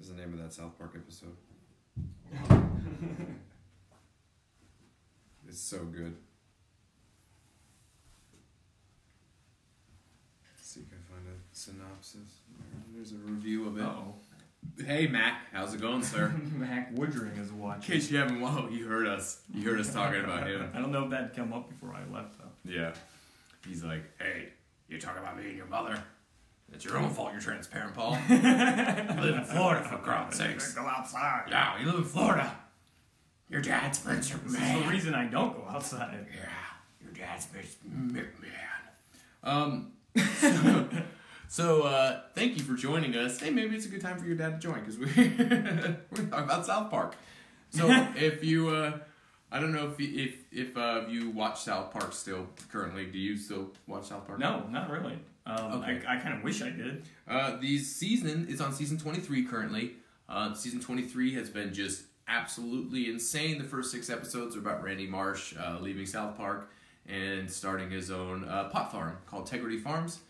Is the name of that South Park episode. It's so good. Let's see if I can find a synopsis. There's a review of it. Oh, Hey Mac, how's it going, sir? Mac Woodring is In watching. case you haven't, whoa, you heard us. You heard us talking about him. I don't know if that'd come up before I left though. Yeah. He's like, hey, you talking about me and your mother? It's your own fault you're transparent, Paul. you live in Florida, for God's sakes. Go outside. Yeah, you live in Florida. Your dad's This is the reason I don't go outside. Yeah, your dad's Spencer McMahon. Um, so, uh, thank you for joining us. Hey, maybe it's a good time for your dad to join because we we're talking about South Park. So, if you, uh, I don't know if if if uh, you watch South Park still currently. Do you still watch South Park? No, not really. Um, Okay. I, I kind of wish I did. Uh, the season is on season 23 currently. Uh, season 23 has been just absolutely insane. The first six episodes are about Randy Marsh uh, leaving South Park and starting his own uh, pot farm called Tegrity Farms.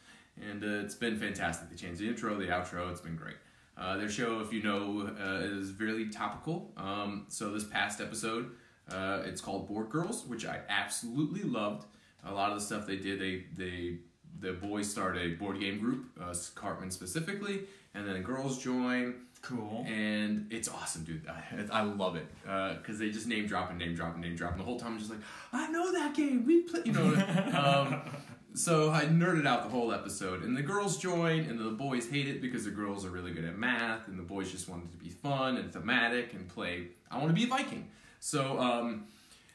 And uh, it's been fantastic. They changed the intro, the outro, it's been great. Uh, their show, if you know, uh, is really topical. Um, so this past episode, uh, it's called Board Girls, which I absolutely loved. A lot of the stuff they did, they they the boys start a board game group, uh, Cartman specifically, and then girls join, Cool. and it's awesome, dude. I, I love it because they just name drop and name drop and name drop, and the whole time I'm just like, I know that game. We play, you know. um, so I nerded out the whole episode, and the girls join, and the boys hate it because the girls are really good at math, and the boys just wanted to be fun and thematic and play. I want to be a Viking, so. Um,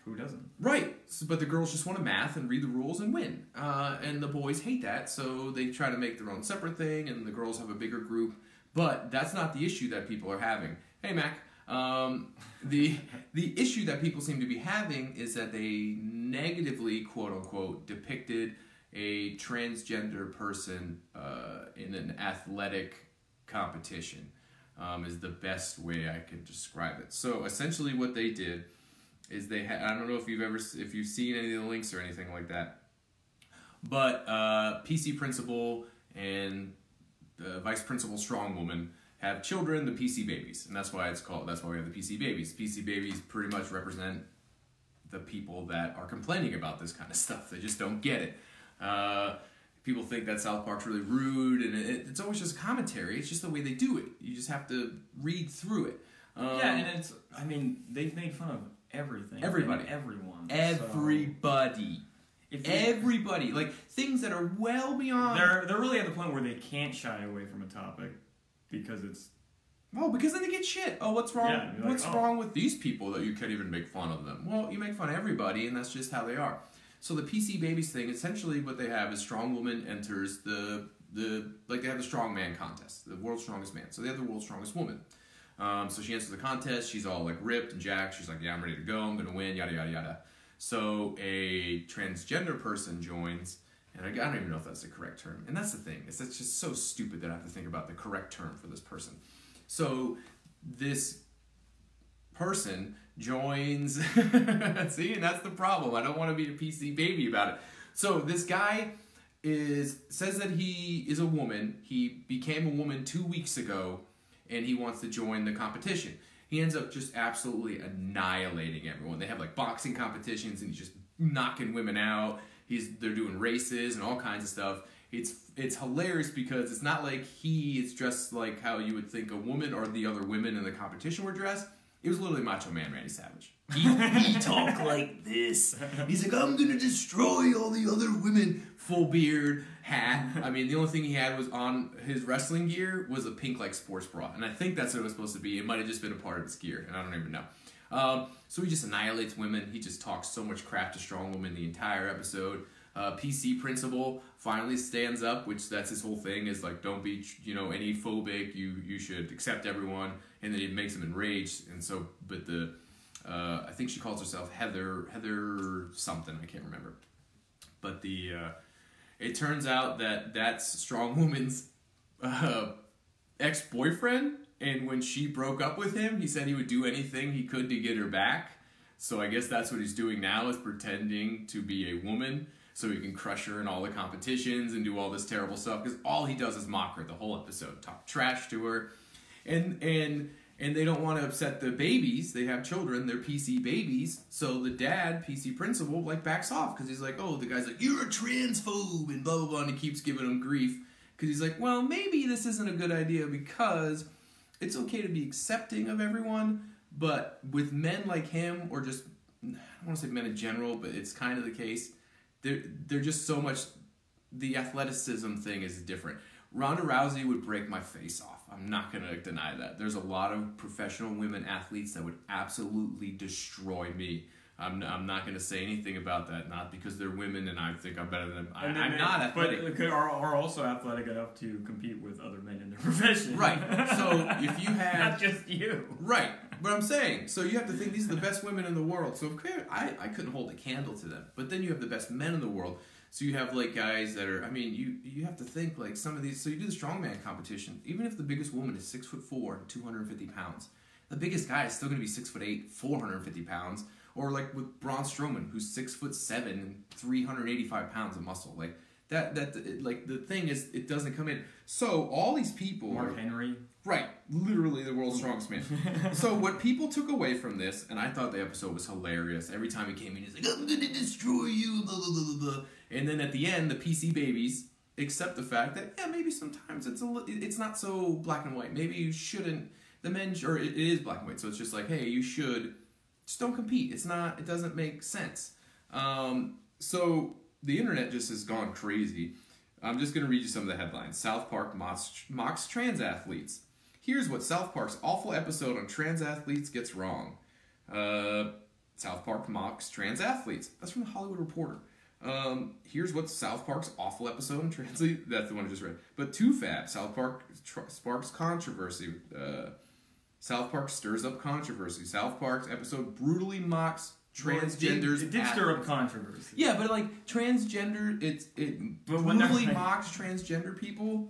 Who doesn't? Right, so, but the girls just want to math and read the rules and win. Uh, and the boys hate that, so they try to make their own separate thing, and the girls have a bigger group. But that's not the issue that people are having. Hey, Mac. Um, the the issue that people seem to be having is that they negatively, quote unquote, depicted a transgender person uh, in an athletic competition. Um, is the best way I can describe it. So essentially, what they did is they ha- I don't know if you've ever if you've seen any of the links or anything like that, but uh, PC principal and the vice principal strong woman have children, the PC babies, and that's why it's called. That's why we have the PC babies. PC babies pretty much represent the people that are complaining about this kind of stuff. They just don't get it. Uh, people think that South Park's really rude, and it, it's always just commentary. It's just the way they do it. You just have to read through it. Um, yeah, and it's. I mean, they've made fun of everything. Everybody. everyone. everybody. So if Everybody, like things that are well beyond. they're they're really at the point where they can't shy away from a topic because it's oh, because then they get shit. Oh, what's wrong? Yeah, like, what's oh. wrong with these people that you can't even make fun of them? Well, you make fun of everybody, and that's just how they are. So the PC babies thing, essentially, what they have is strong woman enters the the like they have the strong man contest, the world's strongest man. So they have the world's strongest woman. Um, so she enters the contest. She's all like ripped and jacked. She's like, "Yeah, I'm ready to go. I'm gonna win." Yada yada yada. So a transgender person joins, and I, I don't even know if that's the correct term. And that's the thing It's, that's just so stupid that I have to think about the correct term for this person. So this person joins. See, and that's the problem. I don't want to be a PC baby about it. So this guy is says that he is a woman. He became a woman two weeks ago, and he wants to join the competition. He ends up just absolutely annihilating everyone. They have like boxing competitions, and he's just knocking women out. He's they're doing races and all kinds of stuff. It's it's hilarious because it's not like he is dressed like how you would think a woman or the other women in the competition were dressed. It was literally Macho Man Randy Savage. He, he talked like this. He's like, I'm gonna destroy all the other women. Full beard, hat. I mean, the only thing he had was on his wrestling gear was a pink like sports bra, and I think that's what it was supposed to be. It might have just been a part of his gear, and I don't even know. Um, so he just annihilates women. He just talks so much crap to strong women the entire episode. Uh, PC principal finally stands up, which that's his whole thing is like don't be you know any phobic. You you should accept everyone, and then it makes him enraged. And so, but the uh, I think she calls herself Heather Heather something I can't remember. But the uh, it turns out that that's strong woman's uh, ex boyfriend, and when she broke up with him, he said he would do anything he could to get her back. So I guess that's what he's doing now is pretending to be a woman so he can crush her in all the competitions and do all this terrible stuff because all he does is mock her the whole episode, talk trash to her, and and and they don't want to upset the babies. They have children, they're PC babies, so the dad, PC principal, like backs off because he's like, oh, the guy's like, you're a transphobe and blah blah blah, and he keeps giving him grief because he's like, well, maybe this isn't a good idea because it's okay to be accepting of everyone, but with men like him or just I don't want to say men in general, but it's kind of the case. They're they're just so much. The athleticism thing is different. Ronda Rousey would break my face off. I'm not gonna deny that. There's a lot of professional women athletes that would absolutely destroy me. I'm, I'm not going to say anything about that, not because they're women and I think I'm better than them. I, I'm not athletic. but are, are also athletic enough to compete with other men in their profession. Right. So if you have. not just you. right, but I'm saying so you have to think these are the best women in the world. So I I couldn't hold a candle to them. But then you have the best men in the world. So you have like guys that are. I mean, you you have to think like some of these. So you do the strongman competition. Even if the biggest woman is six foot four 250 pounds, the biggest guy is still going to be six foot eight, 450 pounds. Or like with Braun Strowman, who's six foot seven and 385 pounds of muscle. Like that that like the thing is, it doesn't come in. So all these people are Mark Henry. Right, literally the world's strongest man. so what people took away from this, and I thought the episode was hilarious. Every time he came in, he's like, "I'm gonna destroy you," blah blah blah blah. And then at the end, the PC babies accept the fact that yeah, maybe sometimes it's a li- it's not so black and white. Maybe you shouldn't. The men, or it it is black and white. So it's just like, hey, you should just don't compete. It's not. It doesn't make sense. Um, so the internet just has gone crazy. I'm just going to read you some of the headlines. South Park mocks, mocks trans athletes. Here's what South Park's awful episode on trans athletes gets wrong. Uh, South Park mocks trans athletes. That's from the Hollywood Reporter. Um, here's what South Park's awful episode on trans. That's the one I just read. But Too Fat. South Park tr- sparks controversy. Uh, South Park stirs up controversy. South Park's episode brutally mocks transgenders. It did stir up controversy. Yeah, but like transgender, it's it But brutally mocks transgender people.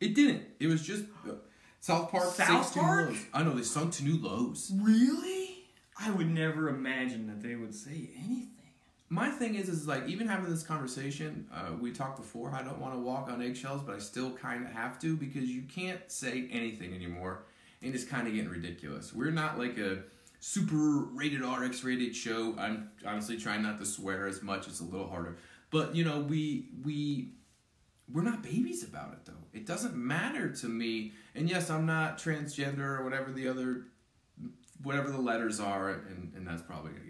It didn't. It was just uh, South Park. South sinks to new Park? lows. I know they sunk to new lows. Really? I would never imagine that they would say anything. My thing is, is like even having this conversation. Uh, we talked before. I don't want to walk on eggshells, but I still kind of have to because you can't say anything anymore, and it's kind of getting ridiculous. We're not like a super rated R, X rated show. I'm honestly trying not to swear as much. It's a little harder, but you know, we we we're not babies about it though. It doesn't matter to me. And yes, I'm not transgender or whatever the other whatever the letters are, and, and that's probably me grief.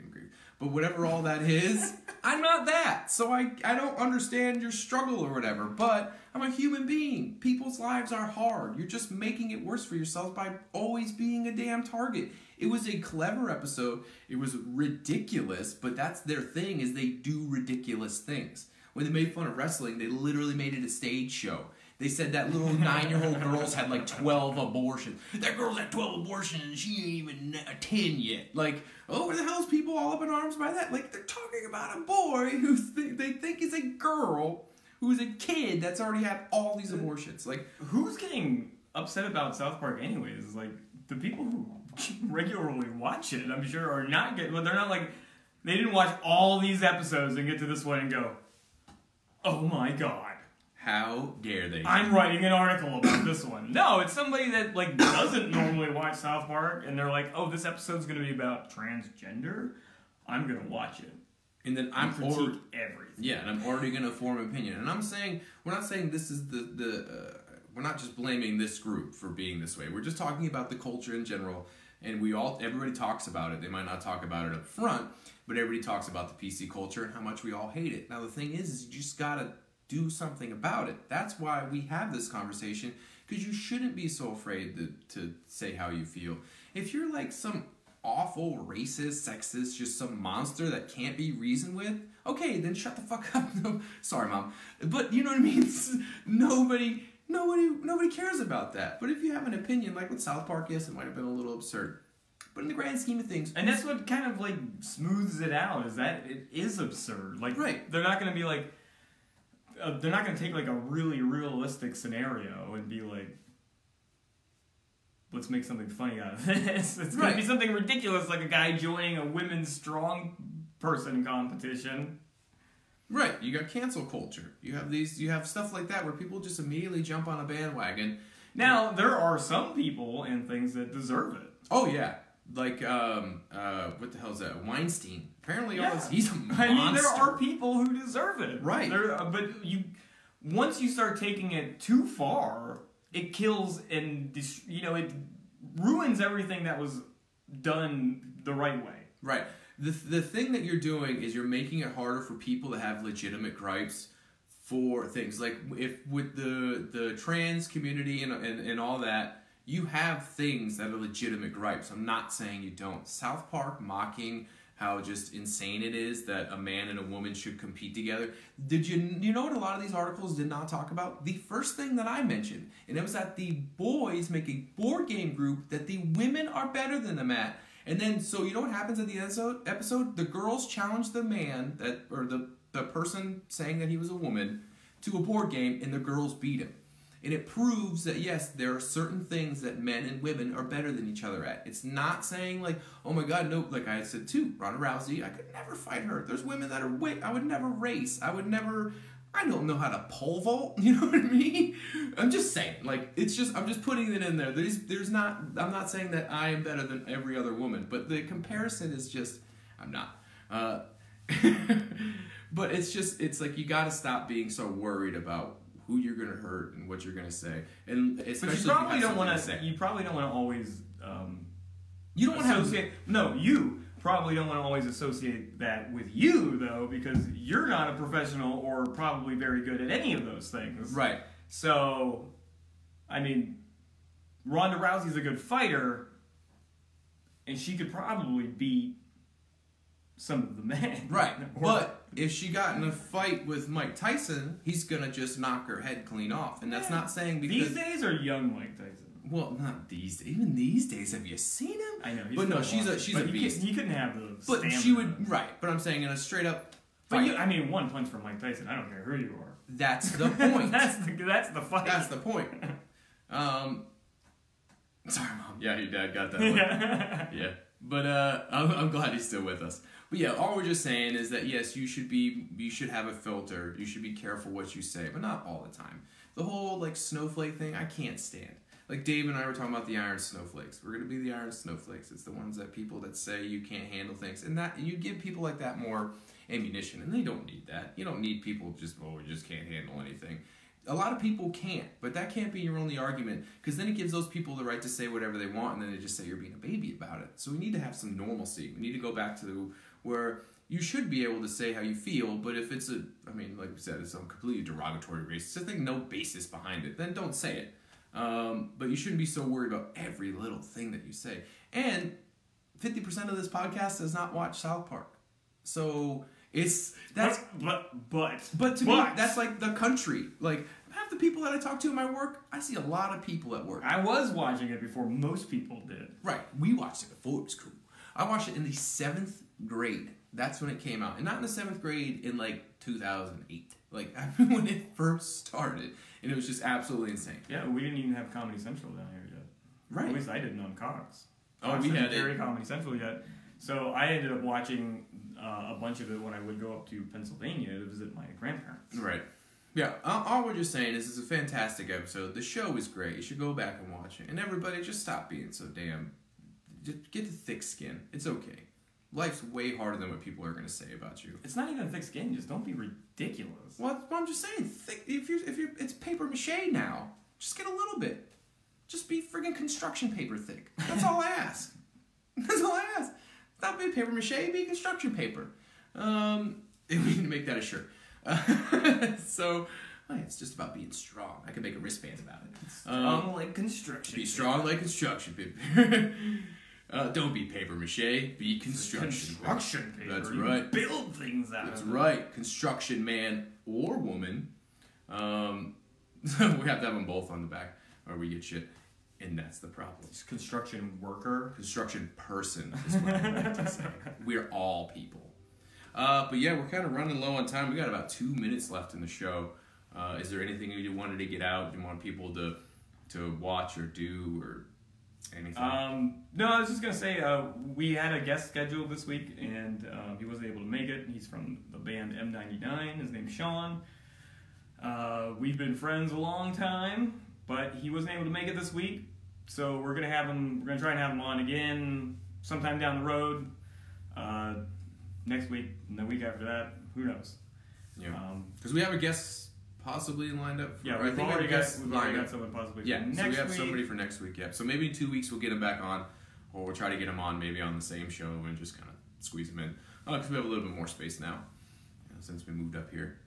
But whatever all that is, I'm not that. So I I don't understand your struggle or whatever. But I'm a human being. People's lives are hard. You're just making it worse for yourself by always being a damn target. It was a clever episode. It was ridiculous, but that's their thing is they do ridiculous things. When they made fun of wrestling, they literally made it a stage show. They said that little nine-year-old girls had like twelve abortions. That girl's had twelve abortions and she ain't even a ten yet. Like, oh, where the hell's people all up in arms by that? Like, they're talking about a boy who th- they think is a girl who's a kid that's already had all these abortions. Like, Who's getting upset about South Park anyways? Like the people who regularly watch it, I'm sure, are not getting. Well, they're not like they didn't watch all these episodes and get to this one and go, "Oh my god." How dare they? I'm writing an article about this one. No, it's somebody that like doesn't normally watch South Park, and they're like, "Oh, this episode's gonna be about transgender. I'm gonna watch it. and then I'm critique already everything." Yeah, and I'm already going to form an opinion. And I'm saying we're not saying this is the the uh, we're not just blaming this group for being this way. We're just talking about the culture in general. And we all everybody talks about it. They might not talk about it up front, but everybody talks about the PC culture and how much we all hate it. Now the thing is, is you just gotta do something about it. That's why we have this conversation because you shouldn't be so afraid to, to say how you feel. If you're like some awful racist, sexist, just some monster that can't be reasoned with, okay, then shut the fuck up. No, sorry, mom, but you know what I mean. nobody, nobody, nobody cares about that. But if you have an opinion, like with South Park, yes, it might have been a little absurd. But in the grand scheme of things, And that's what kind of like smooths it out is that it is absurd. Like Right. they're not gonna be like uh, they're not gonna take like a really realistic scenario and be like, let's make something funny out of this. It's gonna be something ridiculous like a guy joining a women's strong person competition. Right. You got cancel culture. You have these. You have stuff like that where people just immediately jump on a bandwagon. Now there are some people and things that deserve it. Oh yeah. Like um uh what the hell is that Weinstein? Apparently, all Yeah. this, he's a monster. I mean, there are people who deserve it, Right. There, uh, but you, once you start taking it too far, it kills and you know it ruins everything that was done the right way. Right. The, the thing that you're doing is you're making it harder for people to have legitimate gripes for things like if with the the trans community and, and, and all that you have things that are legitimate gripes i'm not saying you don't south park mocking how just insane it is that a man and a woman should compete together did you you know what a lot of these articles did not talk about the first thing that i mentioned and it was that the boys make a board game group that the women are better than them at and then, so you know what happens at the episode? Episode the girls challenge the man that, or the the person saying that he was a woman, to a board game, and the girls beat him. And it proves that yes, there are certain things that men and women are better than each other at. It's not saying like, oh my god, no. Like I said too, Ronda Rousey, I could never fight her. There's women that are wait, I would never race. I would never. I don't know how to pole vault. You know what I mean? I'm just saying, like, it's just I'm just putting it in there. There's there's not I'm not saying that I am better than every other woman, but the comparison is just I'm not. Uh, but it's just it's like you got to stop being so worried about who you're gonna hurt and what you're gonna say, and especially But you probably don't want to say. You probably don't want to always. Um, You don't want to have associate. No, you probably don't want to always associate that with you though, because you're not a professional or probably very good at any of those things. right. So, I mean, Ronda Rousey's a good fighter, and she could probably beat some of the men. Right. Or- But if she got in a fight with Mike Tyson, he's gonna just knock her head clean off. And that's Yeah. not saying because these days are young Mike Tyson. well, not these days. Even these days, have you seen him? I know, he's But no, she's a- she's but a he beast. Could, he couldn't have the. But she would right. But I'm saying in a straight up But you, I mean, one punch from Mike Tyson. I don't care who you are. that's the point. that's the that's the fight. That's the point. Um, sorry, mom. Yeah, your dad got that one. yeah. yeah, but uh, I'm, I'm glad he's still with us. But yeah, all we're just saying is that yes, you should be, you should have a filter. You should be careful what you say, but not all the time. The whole like snowflake thing, I can't stand. Like Dave and I were talking about the iron snowflakes. We're gonna be the iron snowflakes. It's the ones that people that say you can't handle things, and that you give people like that more ammunition, and they don't need that. You don't need people just oh we just can't handle anything. A lot of people can't, but that can't be your only argument because then it gives those people the right to say whatever they want, and then they just say you're being a baby about it. So we need to have some normalcy. We need to go back to where you should be able to say how you feel, but if it's a, I mean, like we said, it's some completely derogatory racist thing, no basis behind it, then don't say it. Um, but you shouldn't be so worried about every little thing that you say. And 50% of this podcast does not watch South Park. So it's, that's, but but but to me, that's like the country. Like, half the people that I talk to in my work, I see a lot of people at work. I was watching it before most people did. Right. We watched it before it was cool. I watched it in the seventh grade. That's when it came out. And not in the seventh grade in like 2008. Like when it first started. And it was just absolutely insane. Yeah, we didn't even have Comedy Central down here yet. Right. At least I didn't on Cox. Oh, Cox we didn't had it. Comedy Central yet. So I ended up watching uh, a bunch of it when I would go up to Pennsylvania to visit my grandparents. Right. Yeah, all, all we're just saying is it's a fantastic episode. The show is great. You should go back and watch it. And everybody, just stop being so damn. Just get the thick skin. It's okay. Life's way harder than what people are going to say about you. It's not even thick skin. Just don't be ridiculous. Well, I'm just saying, thick, if you're if you're it's paper mache now, just get a little bit. Just be friggin' construction paper thick. That's all I ask. That's all I ask. Stop being paper mache, be construction paper. Um, we need to make that a shirt. so, oh it's just about being strong. I could make a wristband about it. Um, Um, like construction. be strong like construction paper. uh, don't be paper mache. Be construction. paper. Construction paper. That's You right. Build things out That's right. Construction man or woman. Um, we have to have them both on the back, or we get shit. And that's the problem. Construction worker. Construction person is what I like to say. We're all people. Uh, but yeah, we're kind of running low on time. We got about two minutes left in the show. Uh, is there anything you wanted to get out? You want people to to watch or do or Anything? Um, no, I was just gonna say uh, we had a guest scheduled this week, and um, he wasn't able to make it. He's from the band M99. His name's Sean. Uh, we've been friends a long time, but he wasn't able to make it this week. So we're gonna have him. We're gonna try and have him on again sometime down the road. Uh, next week, and the week after that, who knows? yeah. Um, Because we have a guest possibly lined up. For, yeah, I we've think already got we've already got someone possibly. Yeah, next so we have week. somebody for next week. Yeah, so maybe in two weeks we'll get him back on, or we'll try to get him on maybe on the same show and just kind of squeeze him in. Because we have a little bit more space now you know, since we moved up here,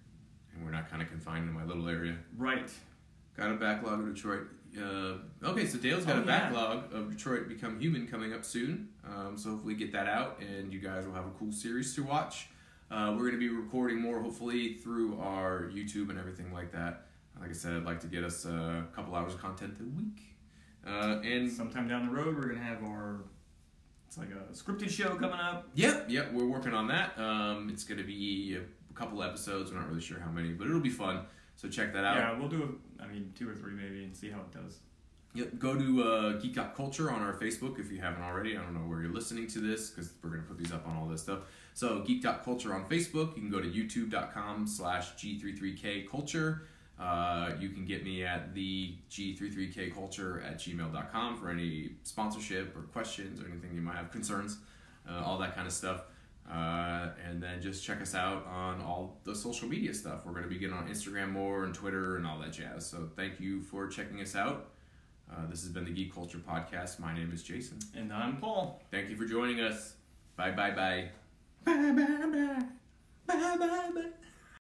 and we're not kind of confined in my little area. Right. Got a backlog of Detroit. Uh, okay, so Dale's got Oh, a yeah. backlog of Detroit Become Human coming up soon. Um, so hopefully get that out, and you guys will have a cool series to watch. Uh, we're going to be recording more, hopefully, through our YouTube and everything like that. Like I said, I'd like to get us a couple hours of content a week. Uh, and Sometime down the road, we're gonna have our. It's like a scripted show coming up. Yep, yep, we're working on that. Um, it's going to be a couple episodes. We're not really sure how many, but it'll be fun. So check that out. Yeah, we'll do. I mean, two or three maybe, and see how it does. Yep, go to uh, Geek Out Culture on our Facebook if you haven't already. I don't know where you're listening to this because we're going to put these up on all this stuff. So Geek Out Culture on Facebook. You can go to youtube.com slash G33K Culture. Uh, you can get me at the G33K Culture at gmail.com for any sponsorship or questions or anything you might have, concerns, uh, all that kind of stuff. Uh, and then just check us out on all the social media stuff. We're going to be getting on Instagram more and Twitter and all that jazz. So thank you for checking us out. Uh, this has been the Geek Culture Podcast. My name is Jason. And I'm Paul. Thank you for joining us. Bye bye bye. Bye bye bye. Bye bye bye.